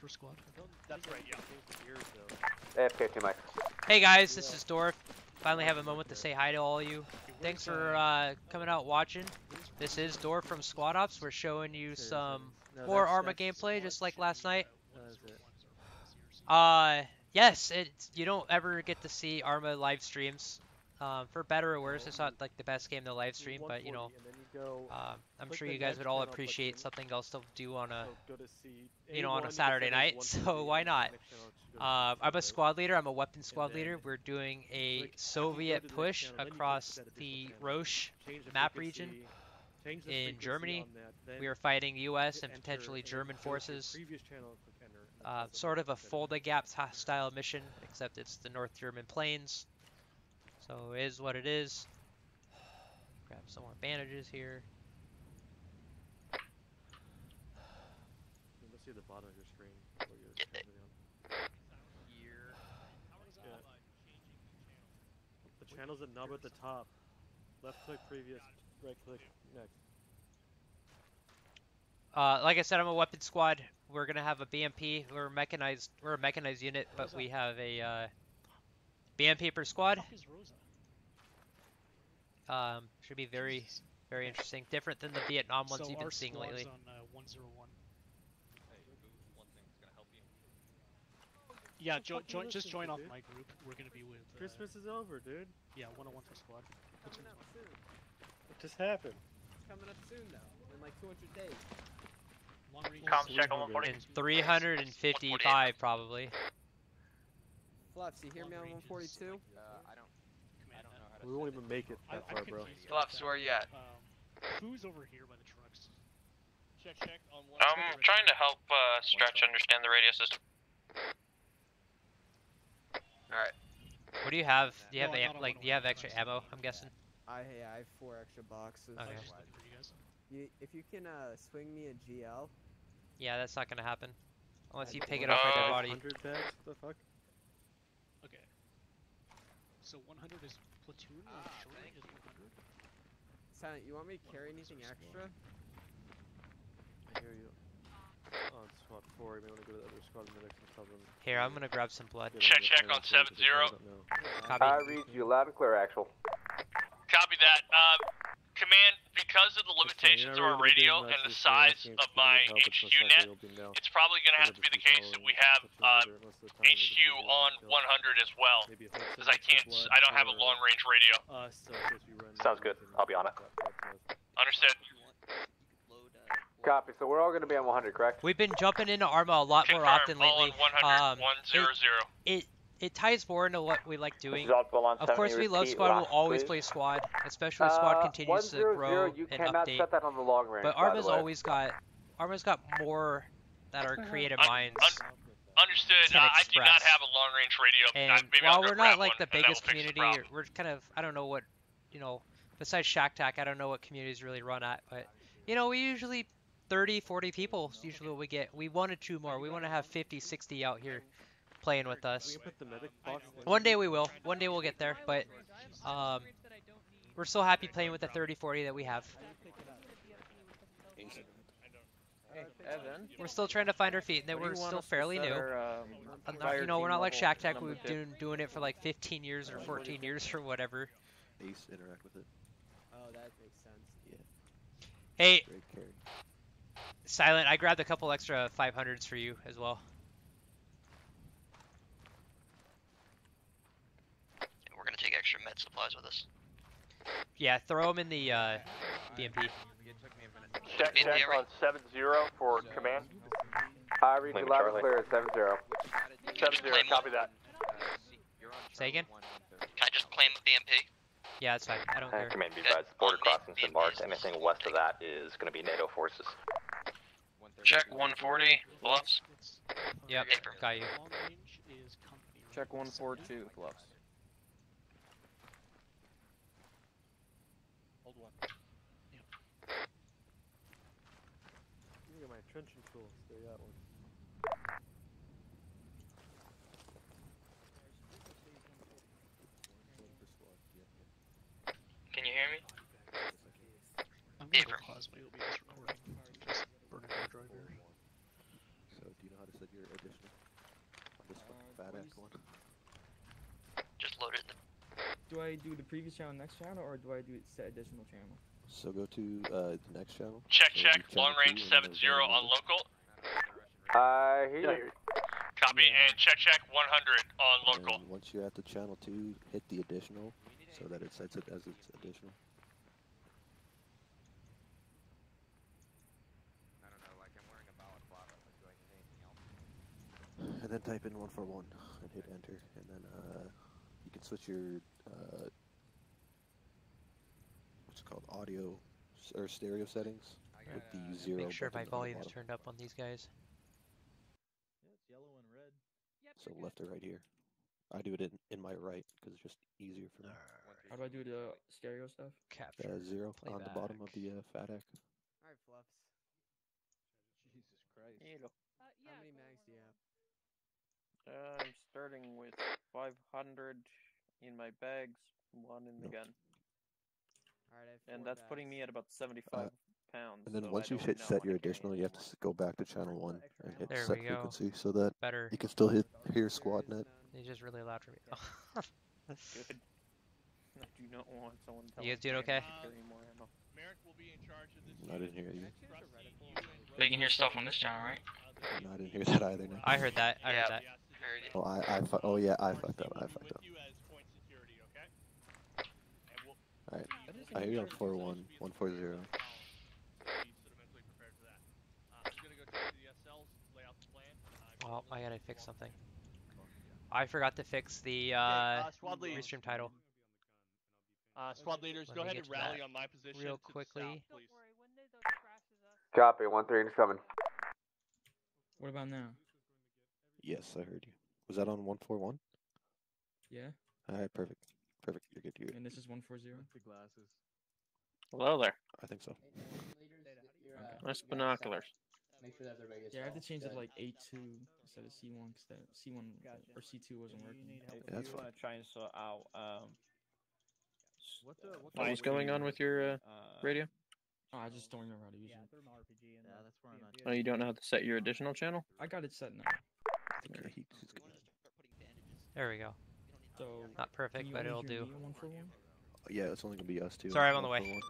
for squad. That's right, yeah. AFK two mics. Hey guys, this is Dorf. Finally have a moment to say hi to all of you. Thanks for uh, coming out watching. This is Dorf from Squad Ops. We're showing you some more Arma gameplay, just like last night. Uh, yes, it's you don't ever get to see Arma live streams. Um, for better or worse, it's not like the best game to live stream, but you know, uh, I'm sure you guys would all appreciate something else to do on a, you know, on a Saturday night. So why not? Uh, I'm a squad leader. I'm a weapon squad leader. We're doing a Soviet push across the Rosche map region in Germany. We are fighting U.S. and potentially German forces. Uh, sort of a Fulda Gap style mission, except it's the North German plains. So it is what it is. Grab some more bandages here. Let's see the bottom of your screen. where you're. The channel's a knob at the top. Left click previous, right click next. Uh, like I said, I'm a weapon squad. We're gonna have a BMP. We're a mechanized. We're a mechanized unit, but we have a uh, BMP per squad. Fuck is Rosa? Um, should be very, very interesting. Different than the Vietnam ones so you've been seeing squad's lately. on uh, 101. Yeah, the jo join, just join to, off dude? my group. We're gonna be with. Uh, Christmas is over, dude. Yeah, 101 for squad. Coming up soon. What just happened? It's coming up soon though. In like 200 days. Long range. Com check on 140. And 355 probably. Fluffs, you hear me on 142? Uh, I don't. I don't know how to. We won't even make it that I'm far, bro. confused. Fluffs, where you at? Um, who's over here by the trucks? Check, check on one. I'm trying to help uh, Stretch understand the radio system. Alright. What do you have? Do you have No, am- like? Do you have extra ammo? I'm guessing. I yeah, I have four extra boxes. Okay. was just looking for you. You, if you can uh, swing me a GL, Yeah, that's not gonna happen. Unless you I- pick it up my dead Uh, body. 100 bags? What the fuck? Okay. So 100 is platoon Ah, short is 100? Silent, you want me to carry anything extra? I hear you. On squad 4, you may want to go to the other squad medics and tell them. Here, I'm gonna grab some blood. get Check, check on so 7-0. Copy. I read you loud and clear, actual. Copy that. Um, command, because of the limitations of our radio and the much, you're not size of my need help, it's HQ most net, it'll be no. it's probably gonna have to be the case that we have uh, HQ on 100 as well. Because I can't, I don't have a long range radio. So if you run Sounds good. I'll be on it. Understood. Copy. So we're all going to be on 100, correct? We've been jumping into Arma a lot more Confirm, often all lately. on 100, Um, 100. it it ties more into what we like doing. Of course, we love squad. We'll always please. play squad, especially as squad Uh, continues to 100, grow you and cannot update. set that on the long range. But Arma's always got Arma's got more that are creative Un- minds. un- Understood. Uh, I do not have a long range radio. And maybe I'll while we're not like one, the and that will biggest fix the community, we're kind of I don't know what you know. Besides ShackTac, I don't know what communities really run at, but you know we usually 30, 40 people is usually what we get. We wanted two more. We want to have 50, 60 out here playing with us. We can put the medic box in. One day we will. One day we'll get there, but um, we're so happy playing with the 30, 40 that we have. Evan. We're still trying to find our feet, and that when we're still fairly new. our, um, not- you know, we're not like level ShackTac. number We've been doing it for like 15 years or 14 years or whatever. Ace interact with it. Oh, that makes sense. Yeah. Hey, Great carry. Silent, I grabbed a couple extra 500s for you as well. We're gonna take extra med supplies with us. Yeah, throw them in the uh, BMP. It me a minute. Check, Mid check area. on 70 for command. I read you loud and clear, 70. Just 70, claim copy one. that. You're on Say again? Can I just claim the BMP? Yeah, that's fine. I don't care. Command be advised, border On me, crossing's been marked. Anything west of that is going to be NATO forces. Check 140. Bluffs. Yep, got you. Long range is company. Check 142, Bluffs. Hold one. Look at my trenching tool. There, that one. Can you hear me? I'm gonna Paper. go pause my OBS recording. Just burn a hard drive here. So, do you know how to set your Fat Act one. Just loaded. Do I do the previous channel next channel, or do I do it set additional channel? So go to uh, the next channel. Check, So check. Long range two, and then 7 there's 0 one on local. I hear you. Copy. And check, check. 100 on local. And once you're at the channel two, hit the additional, so that it sets it as its additional. Know, like I'm wearing a balaclava, but do I need anything else? And then type in 141 and hit enter, and then uh, you can switch your uh, what's it called, audio or stereo settings with the zero. Make sure my buttons on the volume's turned up on these guys. Yeah, it's yellow and red. So left or right here. I do it in, in my right because it's just easier for me. How do I do the stereo stuff? Capture. Uh, zero on the bottom of the uh, fat act. Alright, Fluffs. Jesus Christ. How many mags do you have? Uh, I'm starting with 500 in my bags, one in the No. gun, Alright, I have and four that's putting me at about 75 pounds. And then so once you hit set your additional, you have to go back to channel one and hit there set frequency so that Better. you can still hit hear squad net. It's just really loud for me. That's Good. I do not want someone telling you guys doing okay? I didn't hear you. They can hear stuff on this channel, right? No, I didn't hear that either. No. I heard that. I yeah. heard that. Oh, I, I, oh yeah, I fucked up. I fucked up. Alright, I hear you on 4-1, 140. Oh, I gotta fix something. I forgot to fix the uh, uh squad title. Uh, squad leaders, Let go ahead and rally on my position. Real quickly. South, Copy, 137. What about now? Yes, I heard you. Was that on 141? Yeah. Alright, perfect. Perfect, you're good. You're good. And this is 140? The glasses. Hello there. I think so. Nice binoculars? Yeah, I have to change it to like A2 instead of C1 because that C1 or C2 wasn't working. Yeah, that's fine. try and sort out um. What the what What is going on with your uh, radio? Oh, I just don't remember how to use it. Yeah, that's where I'm at. Oh, you don't know how to set your additional channel? I got it set now. Okay, he- he's good. There we go. So Not perfect, but it'll do. me on 141? Yeah, it's only gonna be us two. Sorry, I'm on the way.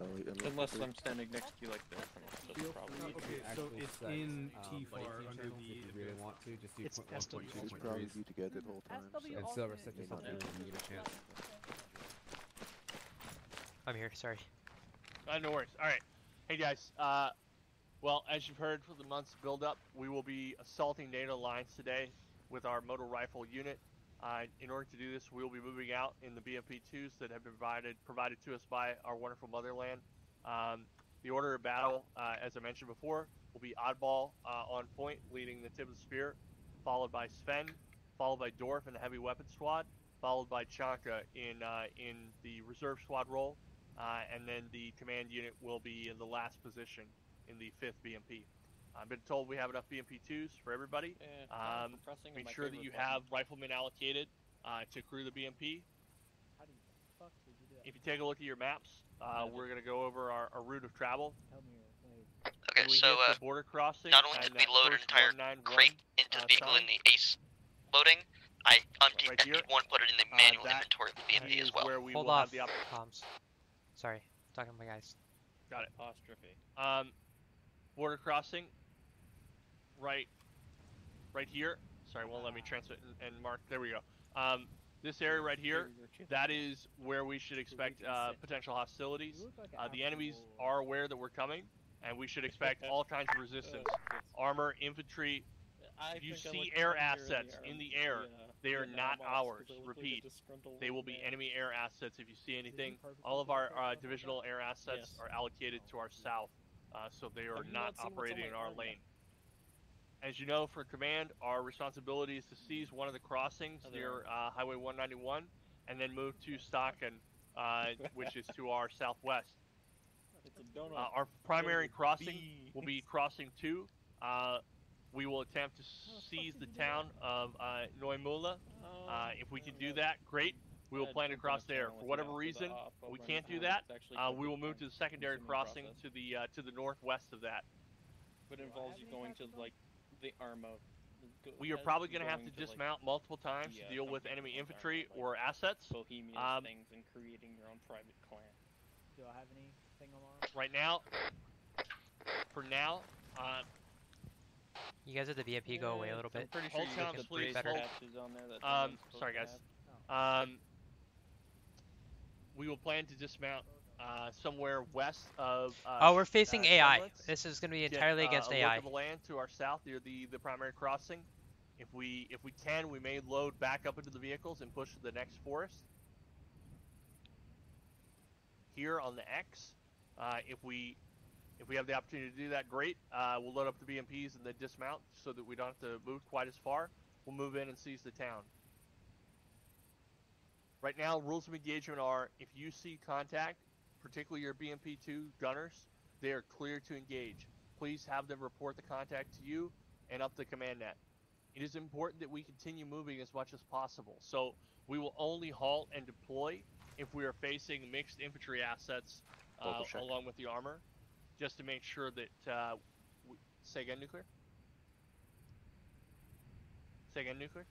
141. So, unless, Unless I'm standing next to you like this. then it's a. Okay, so it's in T4 under the. really want to, just do It's point one SW. point two we should point probably threes. be together the whole time. so- And silver sector may not something be- when you get a chance. I'm here. Sorry. Uh, no worries. All right. Hey guys. Uh, well, as you've heard from the month's build-up, we will be assaulting NATO lines today with our motor rifle unit. Uh, in order to do this, we will be moving out in the BMP-2s that have been provided provided to us by our wonderful motherland. Um, the order of battle, uh, as I mentioned before, will be Oddball uh, on point, leading the tip of the spear, followed by Sven, followed by Dorf in the heavy weapons squad, followed by Chanka in uh, in the reserve squad role, uh, and then the command unit will be in the last position in the 5th BMP. I've been told we have enough BMP2s for everybody. Um, make sure that you have riflemen allocated uh, to crew the BMP. If you take a look at your maps, uh, we're going to go over our, our route of travel. Okay, we so hit uh, border crossing, not only and did we load an entire 191, crate into uh, the vehicle sign, in the ACE loading, I emptied Right here. emptied one, put it in the Uh, manual that inventory of the BMP as well. where we Hold will off. the Comms. Sorry. Talking to my guys. Got it. Apostrophe. Um, border crossing. Right, right here. Sorry, won't let me transmit and, and mark. There we go. Um, this area right here. That is where we should expect uh, potential hostilities. Uh, the enemies are aware that we're coming, and we should expect all kinds of resistance. Armor, infantry. If you see air assets in the air, they are not ours. Repeat, they will be enemy air assets if you see anything. All of our uh, divisional air assets are allocated to our south, uh, so they are not operating in our lane. As you know, for command, our responsibility is to seize one of the crossings near uh, Highway 191, and then move to Stockton, uh, which is to our southwest. Uh, our primary crossing will be crossing two. Uh, we will attempt to seize the town of uh, Neumüller. Uh, if we can do that, great. We will plan to cross there. For whatever reason, we can't do that. Uh, we will move to the secondary crossing to the uh, to the northwest of that. But it involves you going to like the Arma we are probably going to have to dismount multiple times to deal with enemy infantry or assets. Bohemian Um, things and creating your own private clan. Do I have anything alarm? right now, for now, uh, You guys at the BMP go away a little bit. pretty sure hold you towns, get please. better on there that um, sorry guys. have. Um, we will plan to dismount uh, somewhere west of. Uh, Oh, we're facing uh, AI. This is going to be Get, entirely uh, against AI. of the land to our south near the the primary crossing. If we if we can, we may load back up into the vehicles and push to the next forest. Here on the X, uh, if we if we have the opportunity to do that, great. Uh, we'll load up the BMPs and then dismount so that we don't have to move quite as far. We'll move in and seize the town. Right now, rules of engagement are if you see contact, particularly your BMP2 gunners, they are clear to engage. Please have them report the contact to you and up the command net. It is important that we continue moving as much as possible. So we will only halt and deploy if we are facing mixed infantry assets uh, along with the armor, just to make sure that. Uh, we, say again, nuclear. Say again, nuclear.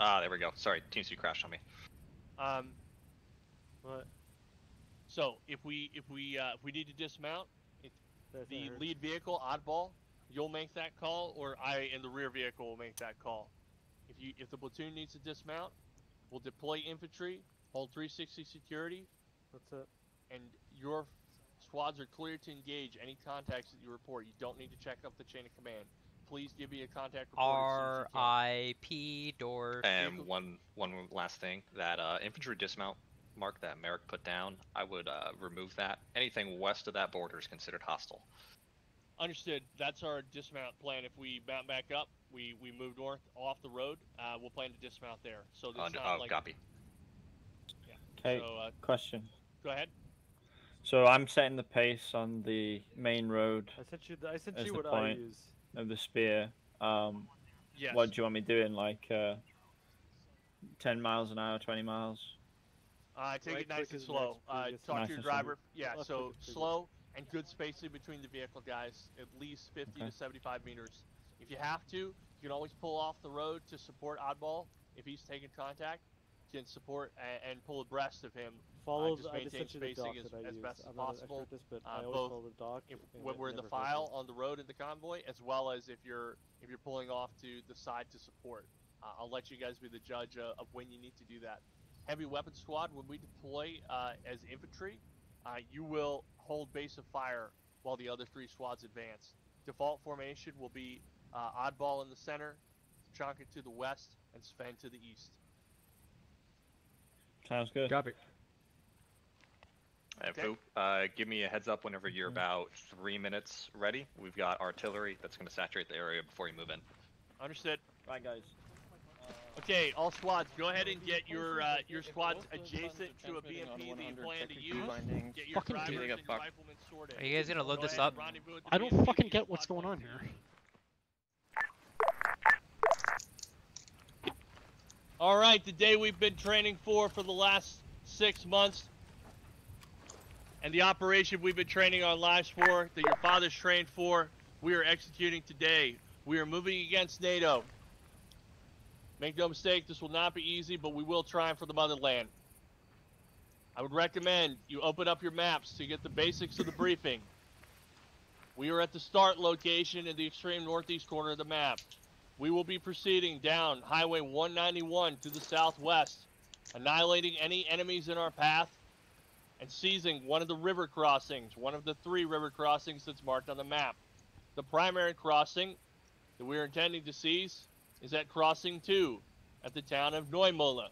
Ah, there we go. Sorry, TeamSpeak crashed on me. Um, but so if we if we uh, if we need to dismount, it, the lead vehicle oddball, you'll make that call, or I in the rear vehicle will make that call. If you if the platoon needs to dismount, we'll deploy infantry, hold 360 security. That's it. And your squads are clear to engage any contacts that you report. You don't need to check up the chain of command. Please give me a contact report. as soon as you can. R.I.P. door. And one one last thing, that uh, infantry dismount mark that Merrick put down, I would uh, remove that. Anything west of that border is considered hostile. Understood. That's our dismount plan. If we mount back up, we, we move north off the road. Uh, we'll plan to dismount there. So it's Und- not oh, like copy. Okay. So, uh, question. go ahead. So I'm setting the pace on the main road. I sent you. The, I sent you the what I use. of the spear. Um, Yes. What do you want me doing? Like uh, 10 miles an hour, 20 miles? Uh, take Right it nice and slow. Uh, talk Nice to your and slow. driver. Yeah, Left so click is previous. slow and good spacing between the vehicle guys, at least 50 Okay. to 75 meters. If you have to, you can always pull off the road to support Oddball. If he's taking contact, you can support and, and pull abreast of him. Follow. just the, I just maintain the doc spacing as- that I as use. best as I'm not an possible, this, but uh, I always both follow the doc. if, when we're in the file wrong. on the road in the convoy, as well as if you're if you're pulling off to the side to support. Uh, I'll let you guys be the judge uh, of when you need to do that. Heavy weapon squad, when we deploy uh, as infantry, uh, you will hold base of fire while the other three squads advance. Default formation will be uh, oddball in the center, Chonka to the west, and Sven to the east. Sounds good. Copy. And Okay. Fu, uh, give me a heads up whenever you're about three minutes ready. We've got artillery that's going to saturate the area before you move in. Understood. Right, guys. Okay, all squads, go ahead and get your uh, your squads adjacent to a BMP that you plan to use. Get your Fucking drivers dude. and your riflemen sorted. Are you guys gonna load Go this up? and rendezvous at the I don't BMP, fucking get get what's going on here. All right, the day we've been training for for the last six months, and the operation we've been training our lives for, that your fathers trained for, we are executing today. We are moving against NATO. Make no mistake, this will not be easy, but we will try for the motherland. I would recommend you open up your maps to get the basics of the briefing. We are at the start location in the extreme northeast corner of the map. We will be proceeding down Highway 191 to the southwest, annihilating any enemies in our path, and seizing one of the river crossings, one of the three river crossings that's marked on the map. The primary crossing that we are intending to seize is at Crossing 2 at the town of Neumüller.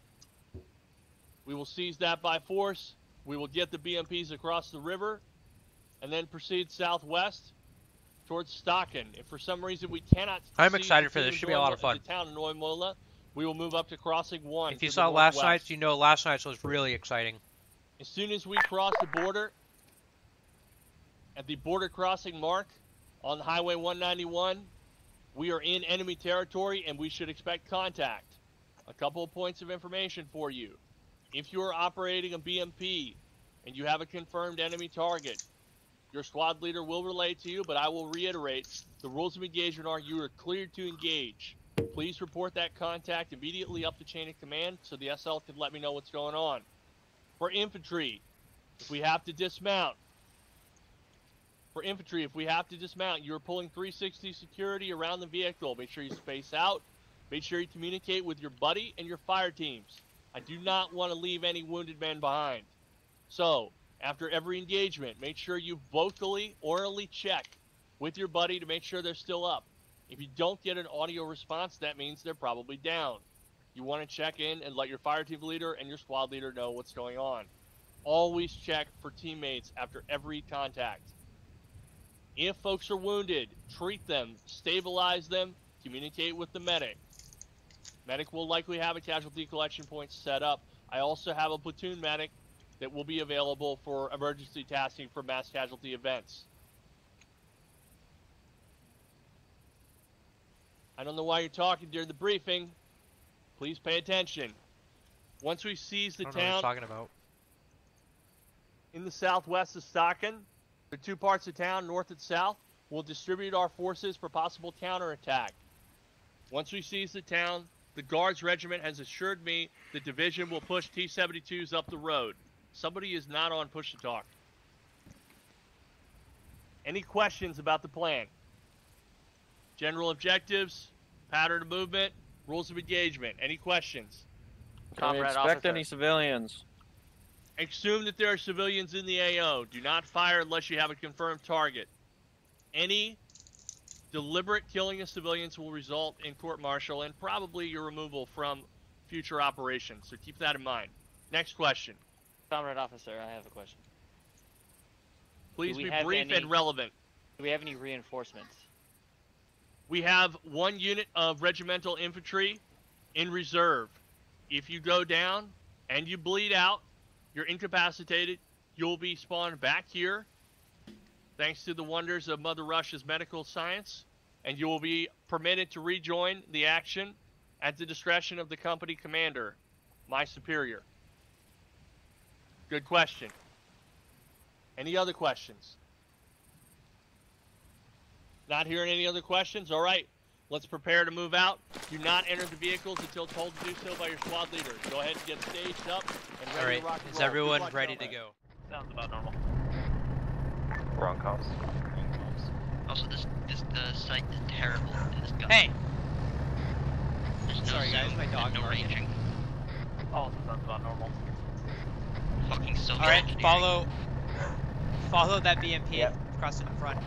We will seize that by force. We will get the BMPs across the river and then proceed southwest towards Stocken. If for some reason we cannot I'm excited for this. Should be a lot of fun. The town of Neumüller, we will move up to Crossing 1. If you saw last northwest. night's, you know last night's was really exciting. As soon as we cross the border, at the border crossing mark on Highway 191, we are in enemy territory and we should expect contact. A couple of points of information for you. If you are operating a BMP and you have a confirmed enemy target, your squad leader will relay to you, but I will reiterate the rules of engagement are you are cleared to engage. please report that contact immediately up the chain of command so the SL can let me know what's going on. For infantry, if we have to dismount, for infantry, if we have to dismount, you're pulling 360 security around the vehicle. Make sure you space out. Make sure you communicate with your buddy and your fire teams. I do not want to leave any wounded men behind. So, after every engagement, make sure you vocally, orally check with your buddy to make sure they're still up. If you don't get an audio response, that means they're probably down. You want to check in and let your fire team leader and your squad leader know what's going on. Always check for teammates after every contact. If folks are wounded, treat them, stabilize them, communicate with the medic. Medic will likely have a casualty collection point set up. I also have a platoon medic that will be available for emergency tasking for mass casualty events. I don't know why you're talking during the briefing. Please pay attention. Once we seize the I don't know what you're town talking about. in the southwest of Stockton, the two parts of town, north and south, we'll distribute our forces for possible counterattack. Once we seize the town, the Guards Regiment has assured me the division will push T 72s up the road. Somebody is not on push to talk. Any questions about the plan? General objectives, pattern of movement, rules of engagement. Any questions? Can we expect any civilians? Assume that there are civilians in the AO. Do not fire unless you have a confirmed target. Any deliberate killing of civilians will result in court martial and probably your removal from future operations. So keep that in mind. Next question. Comrade officer, I have a question. Please be brief any- and relevant. Do we have any reinforcements? We have one unit of regimental infantry in reserve. If you go down and you bleed out, you're incapacitated, you'll be spawned back here thanks to the wonders of Mother Russia's medical science, and you will be permitted to rejoin the action at the discretion of the company commander, my superior. Good question. Any other questions? Not hearing any other questions? All right. Let's prepare to move out. Do not enter the vehicles until told to do so by your squad leader. Go ahead and get staged up and ready All right, to rock and is roll. Good everyone luck, ready to go? Sounds about normal. Wrong comms. Also, this this the site is terrible. This gun. Hey! There's no Sorry, guys, my dog there's no barking. ranging. Also oh, sounds about normal. Fucking Soviet All right, follow, follow that BMP across in front.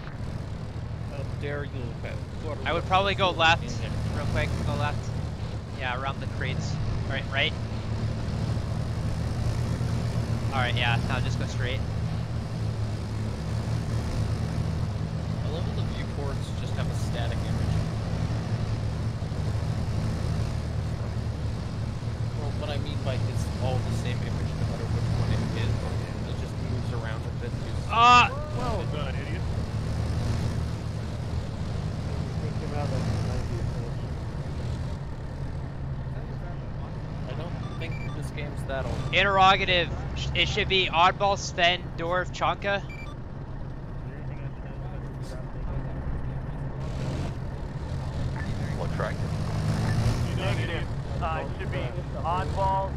How dare you? I would probably go left, real quick. Go left. Yeah, around the crates. All right, right. All right, yeah. Now just go straight. I love the viewports just have a static image. Well, what I mean by it's all the same image no matter which one it is. It just moves around a bit. to- Ah! Well done, idiot. I don't think this game's that old. Interrogative. It should be Oddball, Sven, Dorf, Chanka. What track? Negative. Uh, it should be Oddball,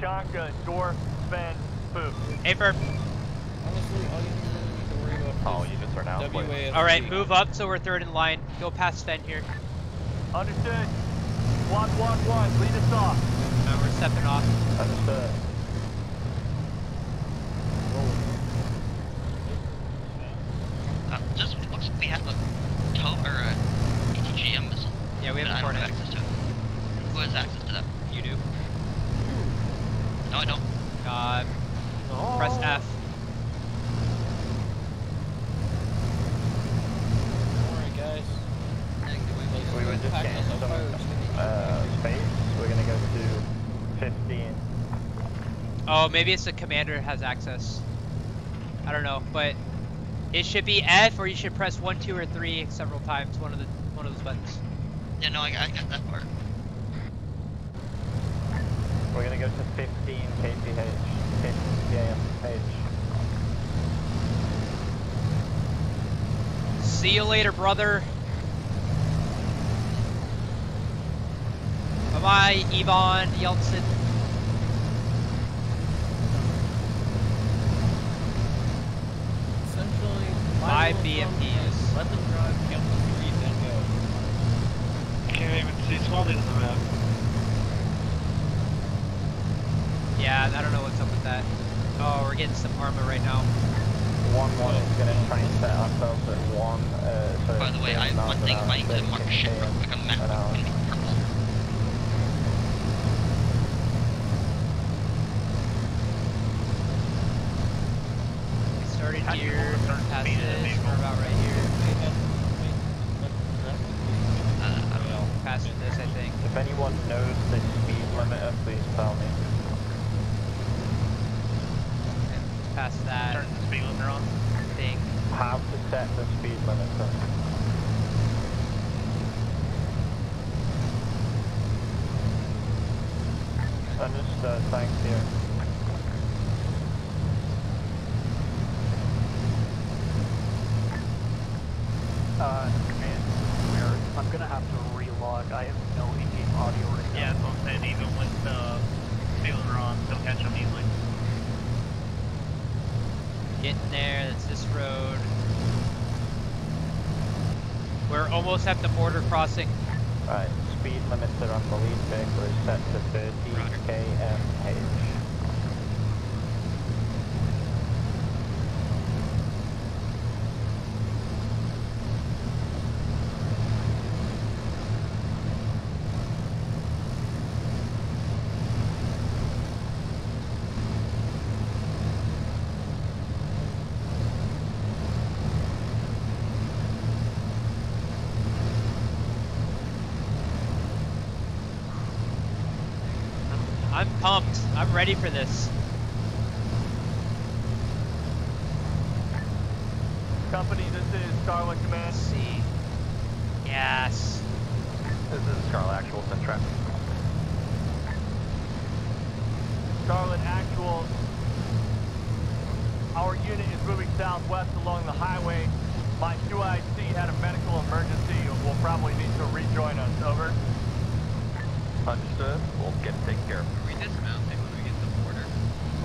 Chanka, Dorf, Sven, Pooh. Hey, Ferb. Honestly, all you really need to worry about All is units are now All right, move up so we're third in line. Go past Sven here. Understood. One, one, one. Lead us off. Uh, we're stepping off. Understood. Uh, just it looks like we have a tow or a ATGM missile. Yeah, we have but a I don't Hornet. have access to it. Who has access to that? You do. No, I don't. Uh, press F. Alright, guys. We were just getting some uh, space. We're gonna go to 15. Oh, maybe it's the commander has access. I don't know, but it should be F, or you should press one, two, or three several times. One of the one of those buttons. Yeah, no, I, I got that part. We're gonna go to 15 kph. 15 kph. See you later, brother. My Yvonne Yeltsin. Essentially, Five rule of thumb BMPs. Let them drive, count to three, then go. Can't even see Swallow in the map. Yeah, I don't know what's up with that. Oh, we're getting some armor right now. One one is gonna try and set ourselves at one. Uh, sorry, By the way, I one thing I need to mark shit real quick on map. in purple. Started here, past this, we're about right here. Uh, I don't know. Past this, I think. If anyone knows the speed limiter, please tell me. Past that. Turn the speed limiter on. Thing. How to set the speed limiter. Understood, thanks you. Uh, command, we're, I'm gonna have to relog. I have no in-game audio right now. Yeah, that's what I'm saying. Even with the feeling on, still catch them easily. Getting there, that's this road. We're almost at the border crossing. Right, speed limiter on the lead vehicle is set to 30 km/h. I'm pumped. I'm ready for this. Company, this is Scarlet Command. see. Yes. This is Scarlet Actual traffic. Scarlet Actual. Our unit is moving southwest along the highway. My QIC had a medical emergency. Will probably need to rejoin us. Over. Understood. We'll get it taken care of. We dismount then when we get to the border.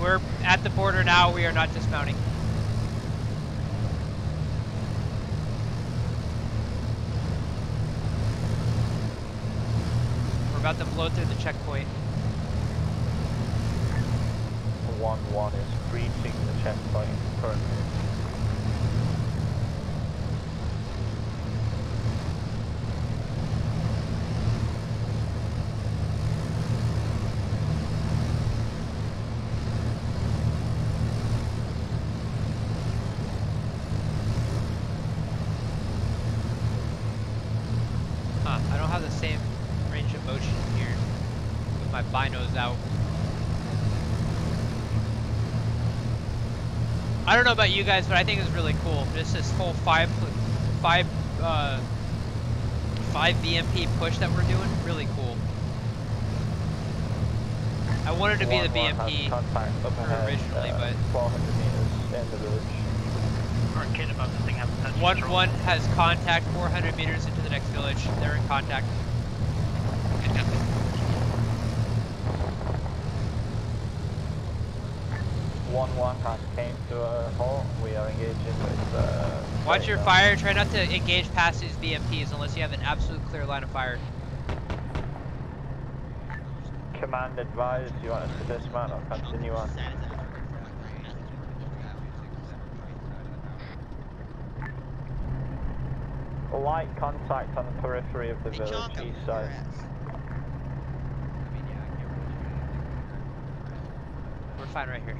We're at the border now. We are not dismounting. We're about to blow through the checkpoint. 1-1 is breaching the checkpoint currently. Huh, I don't have the same range of motion here with my binos out. I don't know about you guys, but I think it's really cool. Just this whole five, five, uh, five BMP push that we're doing, really cool. I wanted to be the 1-1 has BMP contact up ahead, originally, uh, but 400 meters in the village. We're kidding about this thing having touch one control. one has contact 400 meters into the next village. They're in contact. One one has came to a halt. We are engaging with. Uh, Watch your fire. Try not to engage past these BMPs unless you have an absolute clear line of fire. Command advised. You want us to dismount or continue on? Light contact on the periphery of the village, east side. We're fine right here.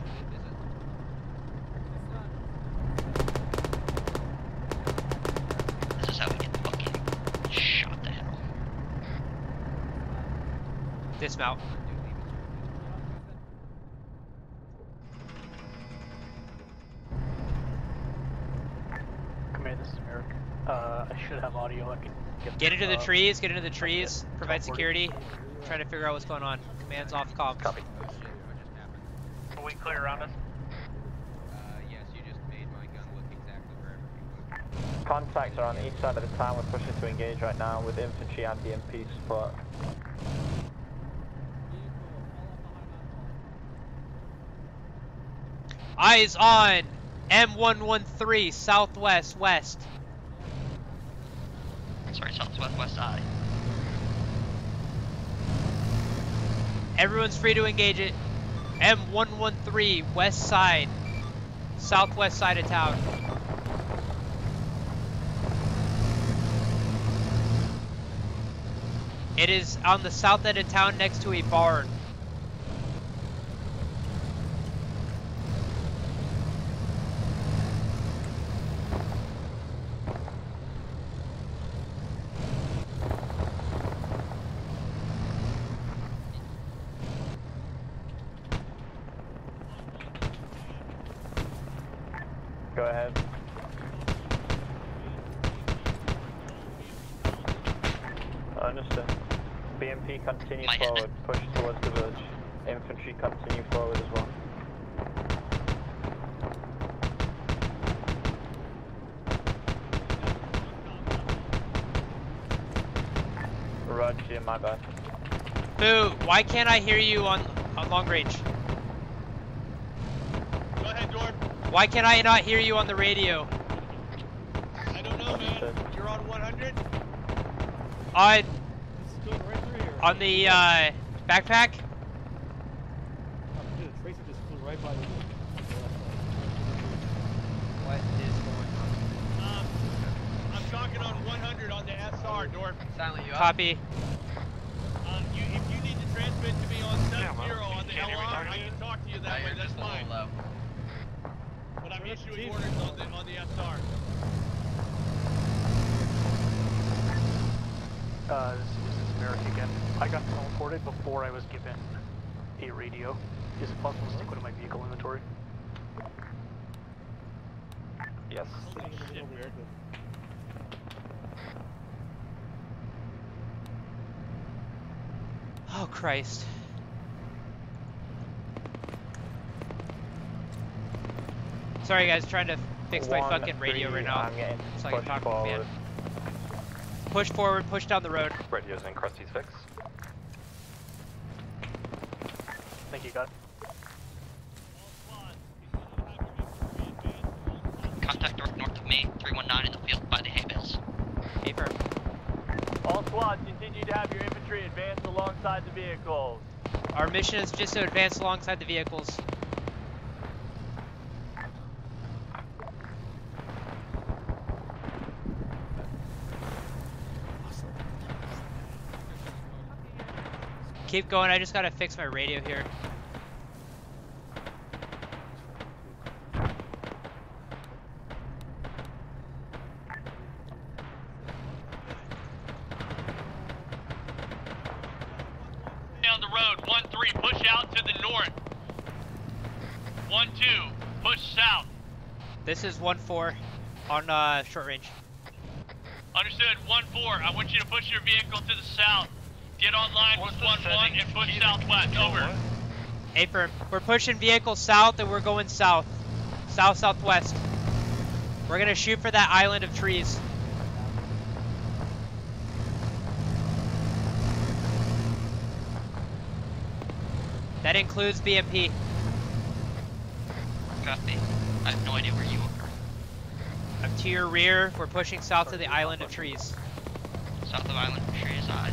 Dismount. Command, this is Merrick. Uh, I should have audio. I can get. Get into the uh, trees. Get into the trees. Provide teleport. security. Trying to figure out what's going on. Command's off comm. Copy. Are we clear around us? Uh, yes, you just made my gun look exactly wherever. Contacts are on the east side of the town. We're pushing to engage right now with infantry and BMP support. Eyes on M113 southwest west. Sorry, southwest west eye. Everyone's free to engage it. M113 west side, southwest side of town. It is on the south end of town next to a barn. Go ahead. Understood. BMP continue My head. forward. Push towards the village. Infantry continue forward as well. Roger, my bad. Boo, why can't I hear you on, on long range? Go ahead, Dorf. Why can't I not hear you on the radio? I don't know, man. You're on 100. On, on the uh, backpack? Dude, Tracer just flew right by the What is going Um, I'm talking on 100 on the SR, Dorf. Silent you Copy. Um, you, if you need to transmit to me on 70 on the LR, I can talk to you that way. That's fine. But I'm issuing orders on the on the SR. Uh, this, this is Merrick again. I got teleported before I was given a radio. Is it possible to stick with my vehicle inventory? Yes. Oh, Christ. Sorry guys, trying to fix my One, fucking radio three, right now. I'm getting So I can pushed talk to the man. Push forward, push down the road. Radios in Krusty's fix. Thank you, God. Contact north north of me, 319 in the field by the hay bales. Paper. All squads continue to have your infantry advance alongside the vehicles. Our mission is just to advance alongside the vehicles. Keep going, I just gotta fix my radio here. Down the road, 1-3, push out to the north. 1-2, push south. This is 1-4 on uh, short range. Understood, 1-4, I want you to push your vehicle to the south. Get online with 1-1 and push southwest, over. A firm. We're pushing vehicles south and we're going south. South southwest. We're gonna shoot for that island of trees. That includes BMP. Copy. I have no idea where you are. I'm to your rear. We're pushing south to the island of trees. South of Island of Trees Eye.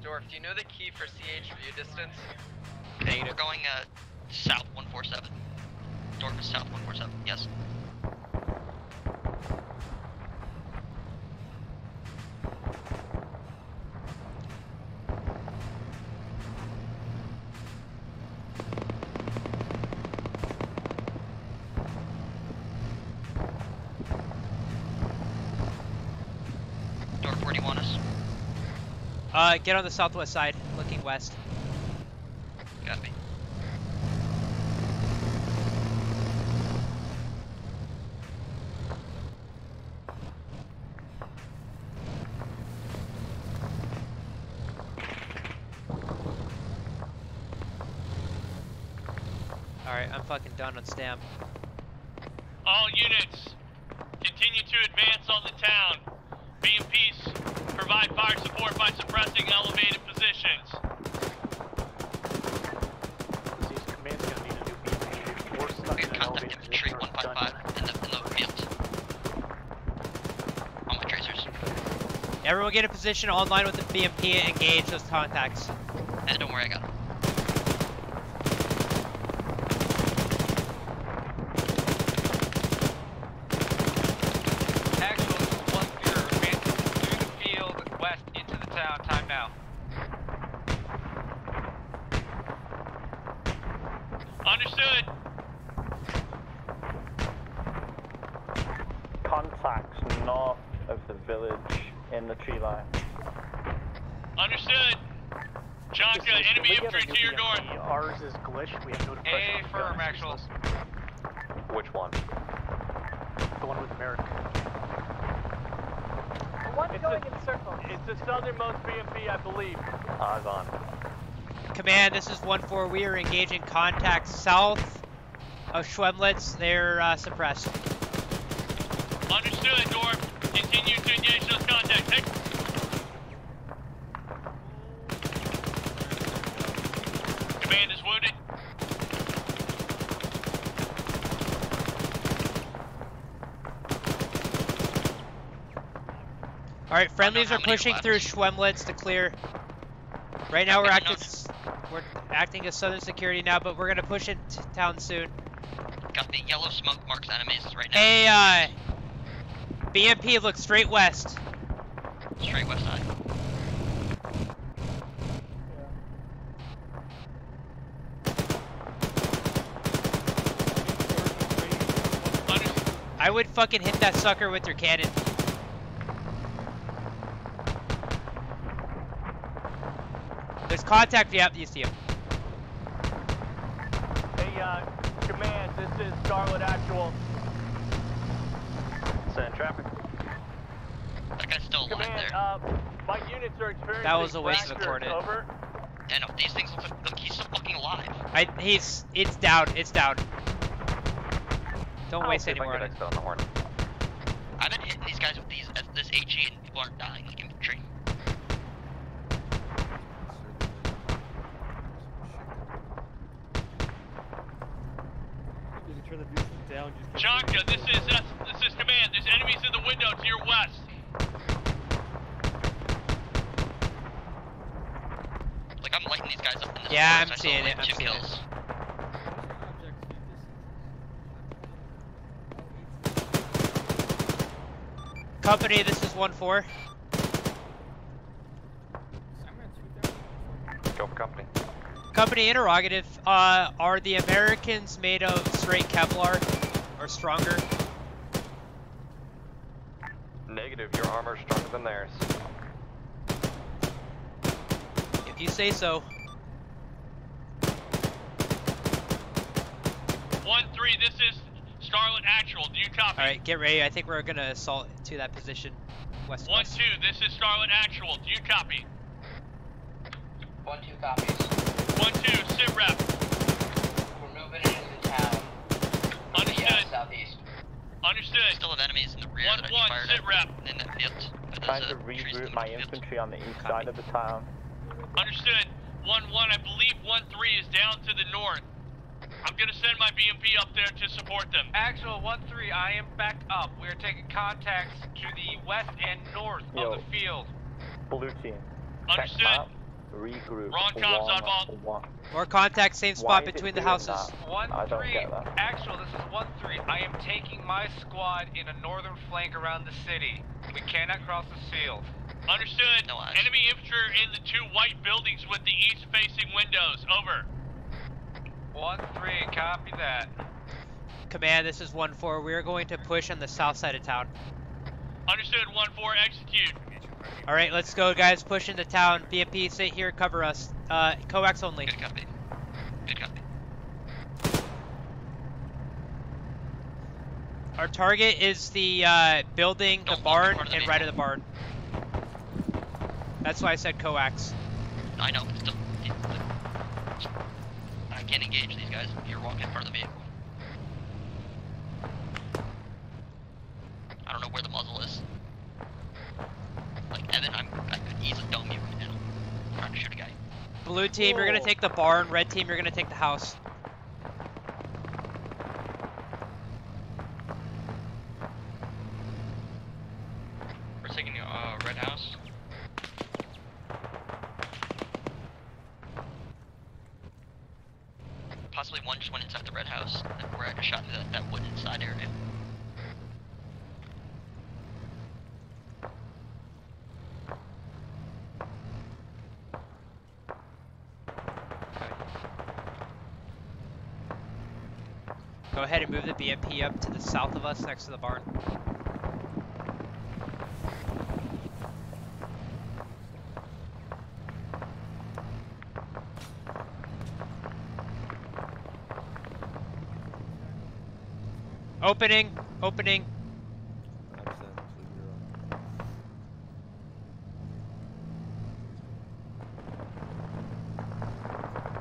Dorf, do you know the key for CH view distance? Okay, we're going uh, south 147. Dorf is south 147, yes. Uh, get on the southwest side, looking west. Got me. Alright, I'm fucking done on stamp. All units, continue to advance on the town. BMP Provide fire support by suppressing elevated positions. These command's gonna need a new BMP. We're stuck in an elevated position or it's done. in the, in the field. On my tracers. Everyone get in position online with the BMP and engage those contacts. And don't worry, I got it. Actual, this is one zero. Advancing through the field west into the town. Time now. Understood. Contacts north of the village in the tree line. Understood. Chaka, Can enemy we get a infantry new to your BMP? north. Ours is glitched. We have no depression. A on the firm, gun. actual. Which one? The one with Merrick. One's going in circles. It's the southernmost BMP, I believe. Eyes on. Command, this is 1-4. We are engaging contact south of Schwemlitz. They're uh, suppressed. Understood, Dorf. Continue to engage those contacts. Hey. Command is wounded. Alright, friendlies are pushing through Schwemlitz to clear. Right now we're Okay, acting, s- we're acting as Southern Security now, but we're gonna push it to town soon. Got the yellow smoke marks enemies right now. Hey, uh, BMP, look straight west. Straight west side. I would fucking hit that sucker with your cannon. There's contact, yep, you see him. Hey, uh, command, this is Scarlet Actual. Send traffic. That guy's still alive Command, there. uh, my units are experiencing That was a waste of a fractures. coordinate. Over. Yeah, no, these things look like look, he's still fucking alive. I, he's, it's down, it's down. Don't I'll waste any more on it. on the horn. I've been hitting these guys with these this HE and people aren't dying like infantry. You can turn the view down. Just keep Chaka, this is us. This is command. There's enemies in the window to your west. Like I'm lighting these guys up in this Yeah, forest. I'm I seeing it, like, I'm two seeing it. Company, this is 1-4. Go for company. Company interrogative, uh, are the Americans made of straight Kevlar or stronger? Negative, your armor is stronger than theirs. If you say so. One three. This is Starlet Actual. Do you copy? Alright, get ready. I think we're gonna assault to that position. West One west. two. This is Starlet Actual. Do you copy? One, two copies. One two. Sit rep. We're moving into the town. Understood. southeast. Understood. Still have enemies in the rear One that one. fired Sit rep. in that field. But Trying to a trees regroup my field. infantry on the east Copy. side of the town. Understood. One one. I believe one three is down to the north. I'm gonna send my BMP up there to support them. Actual one three. I am back up. We are taking contacts to the west and north Yo. of the field. Blue team. Check Understood. Map. Regroup. Wrong comms on vault. More contact, same spot between the houses. that? One I don't three. get that. Actual, this is one three. I am taking my squad in a northern flank around the city. We cannot cross the field. Understood. No eyes. Enemy infantry are in the two white buildings with the east-facing windows. Over. One three. Copy that. Command, this is 1-4. We are going to push on the south side of town. Understood. One four. Execute. Alright, let's go, guys. Push into town. BMP, sit here, cover us. Uh, coax only. Good copy. Good copy. Our target is the uh, building, the Don't look barn, the and right of the barn. That's why I said coax. I know. Still, it, I can't engage these guys. You're walking in front of the vehicle. I don't know where the muzzle is. Like Evan, I'm I could easily dome you right now. I'm trying to shoot a guy. Blue team, you're gonna take the barn. Red team, you're gonna take the house. We're taking the uh, red house. Possibly one just went inside the red house, where I just shot through that, that wood inside area. Go ahead and move the BMP up to the south of us next to the barn. Opening, opening.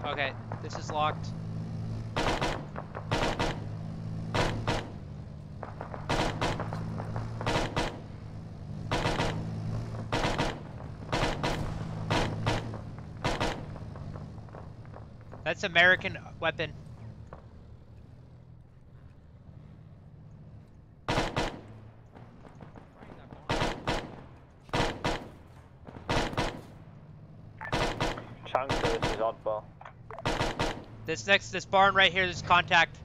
Okay, this is locked. That's American weapon. Chunk, this is oddball. This next, this barn right here, this contact.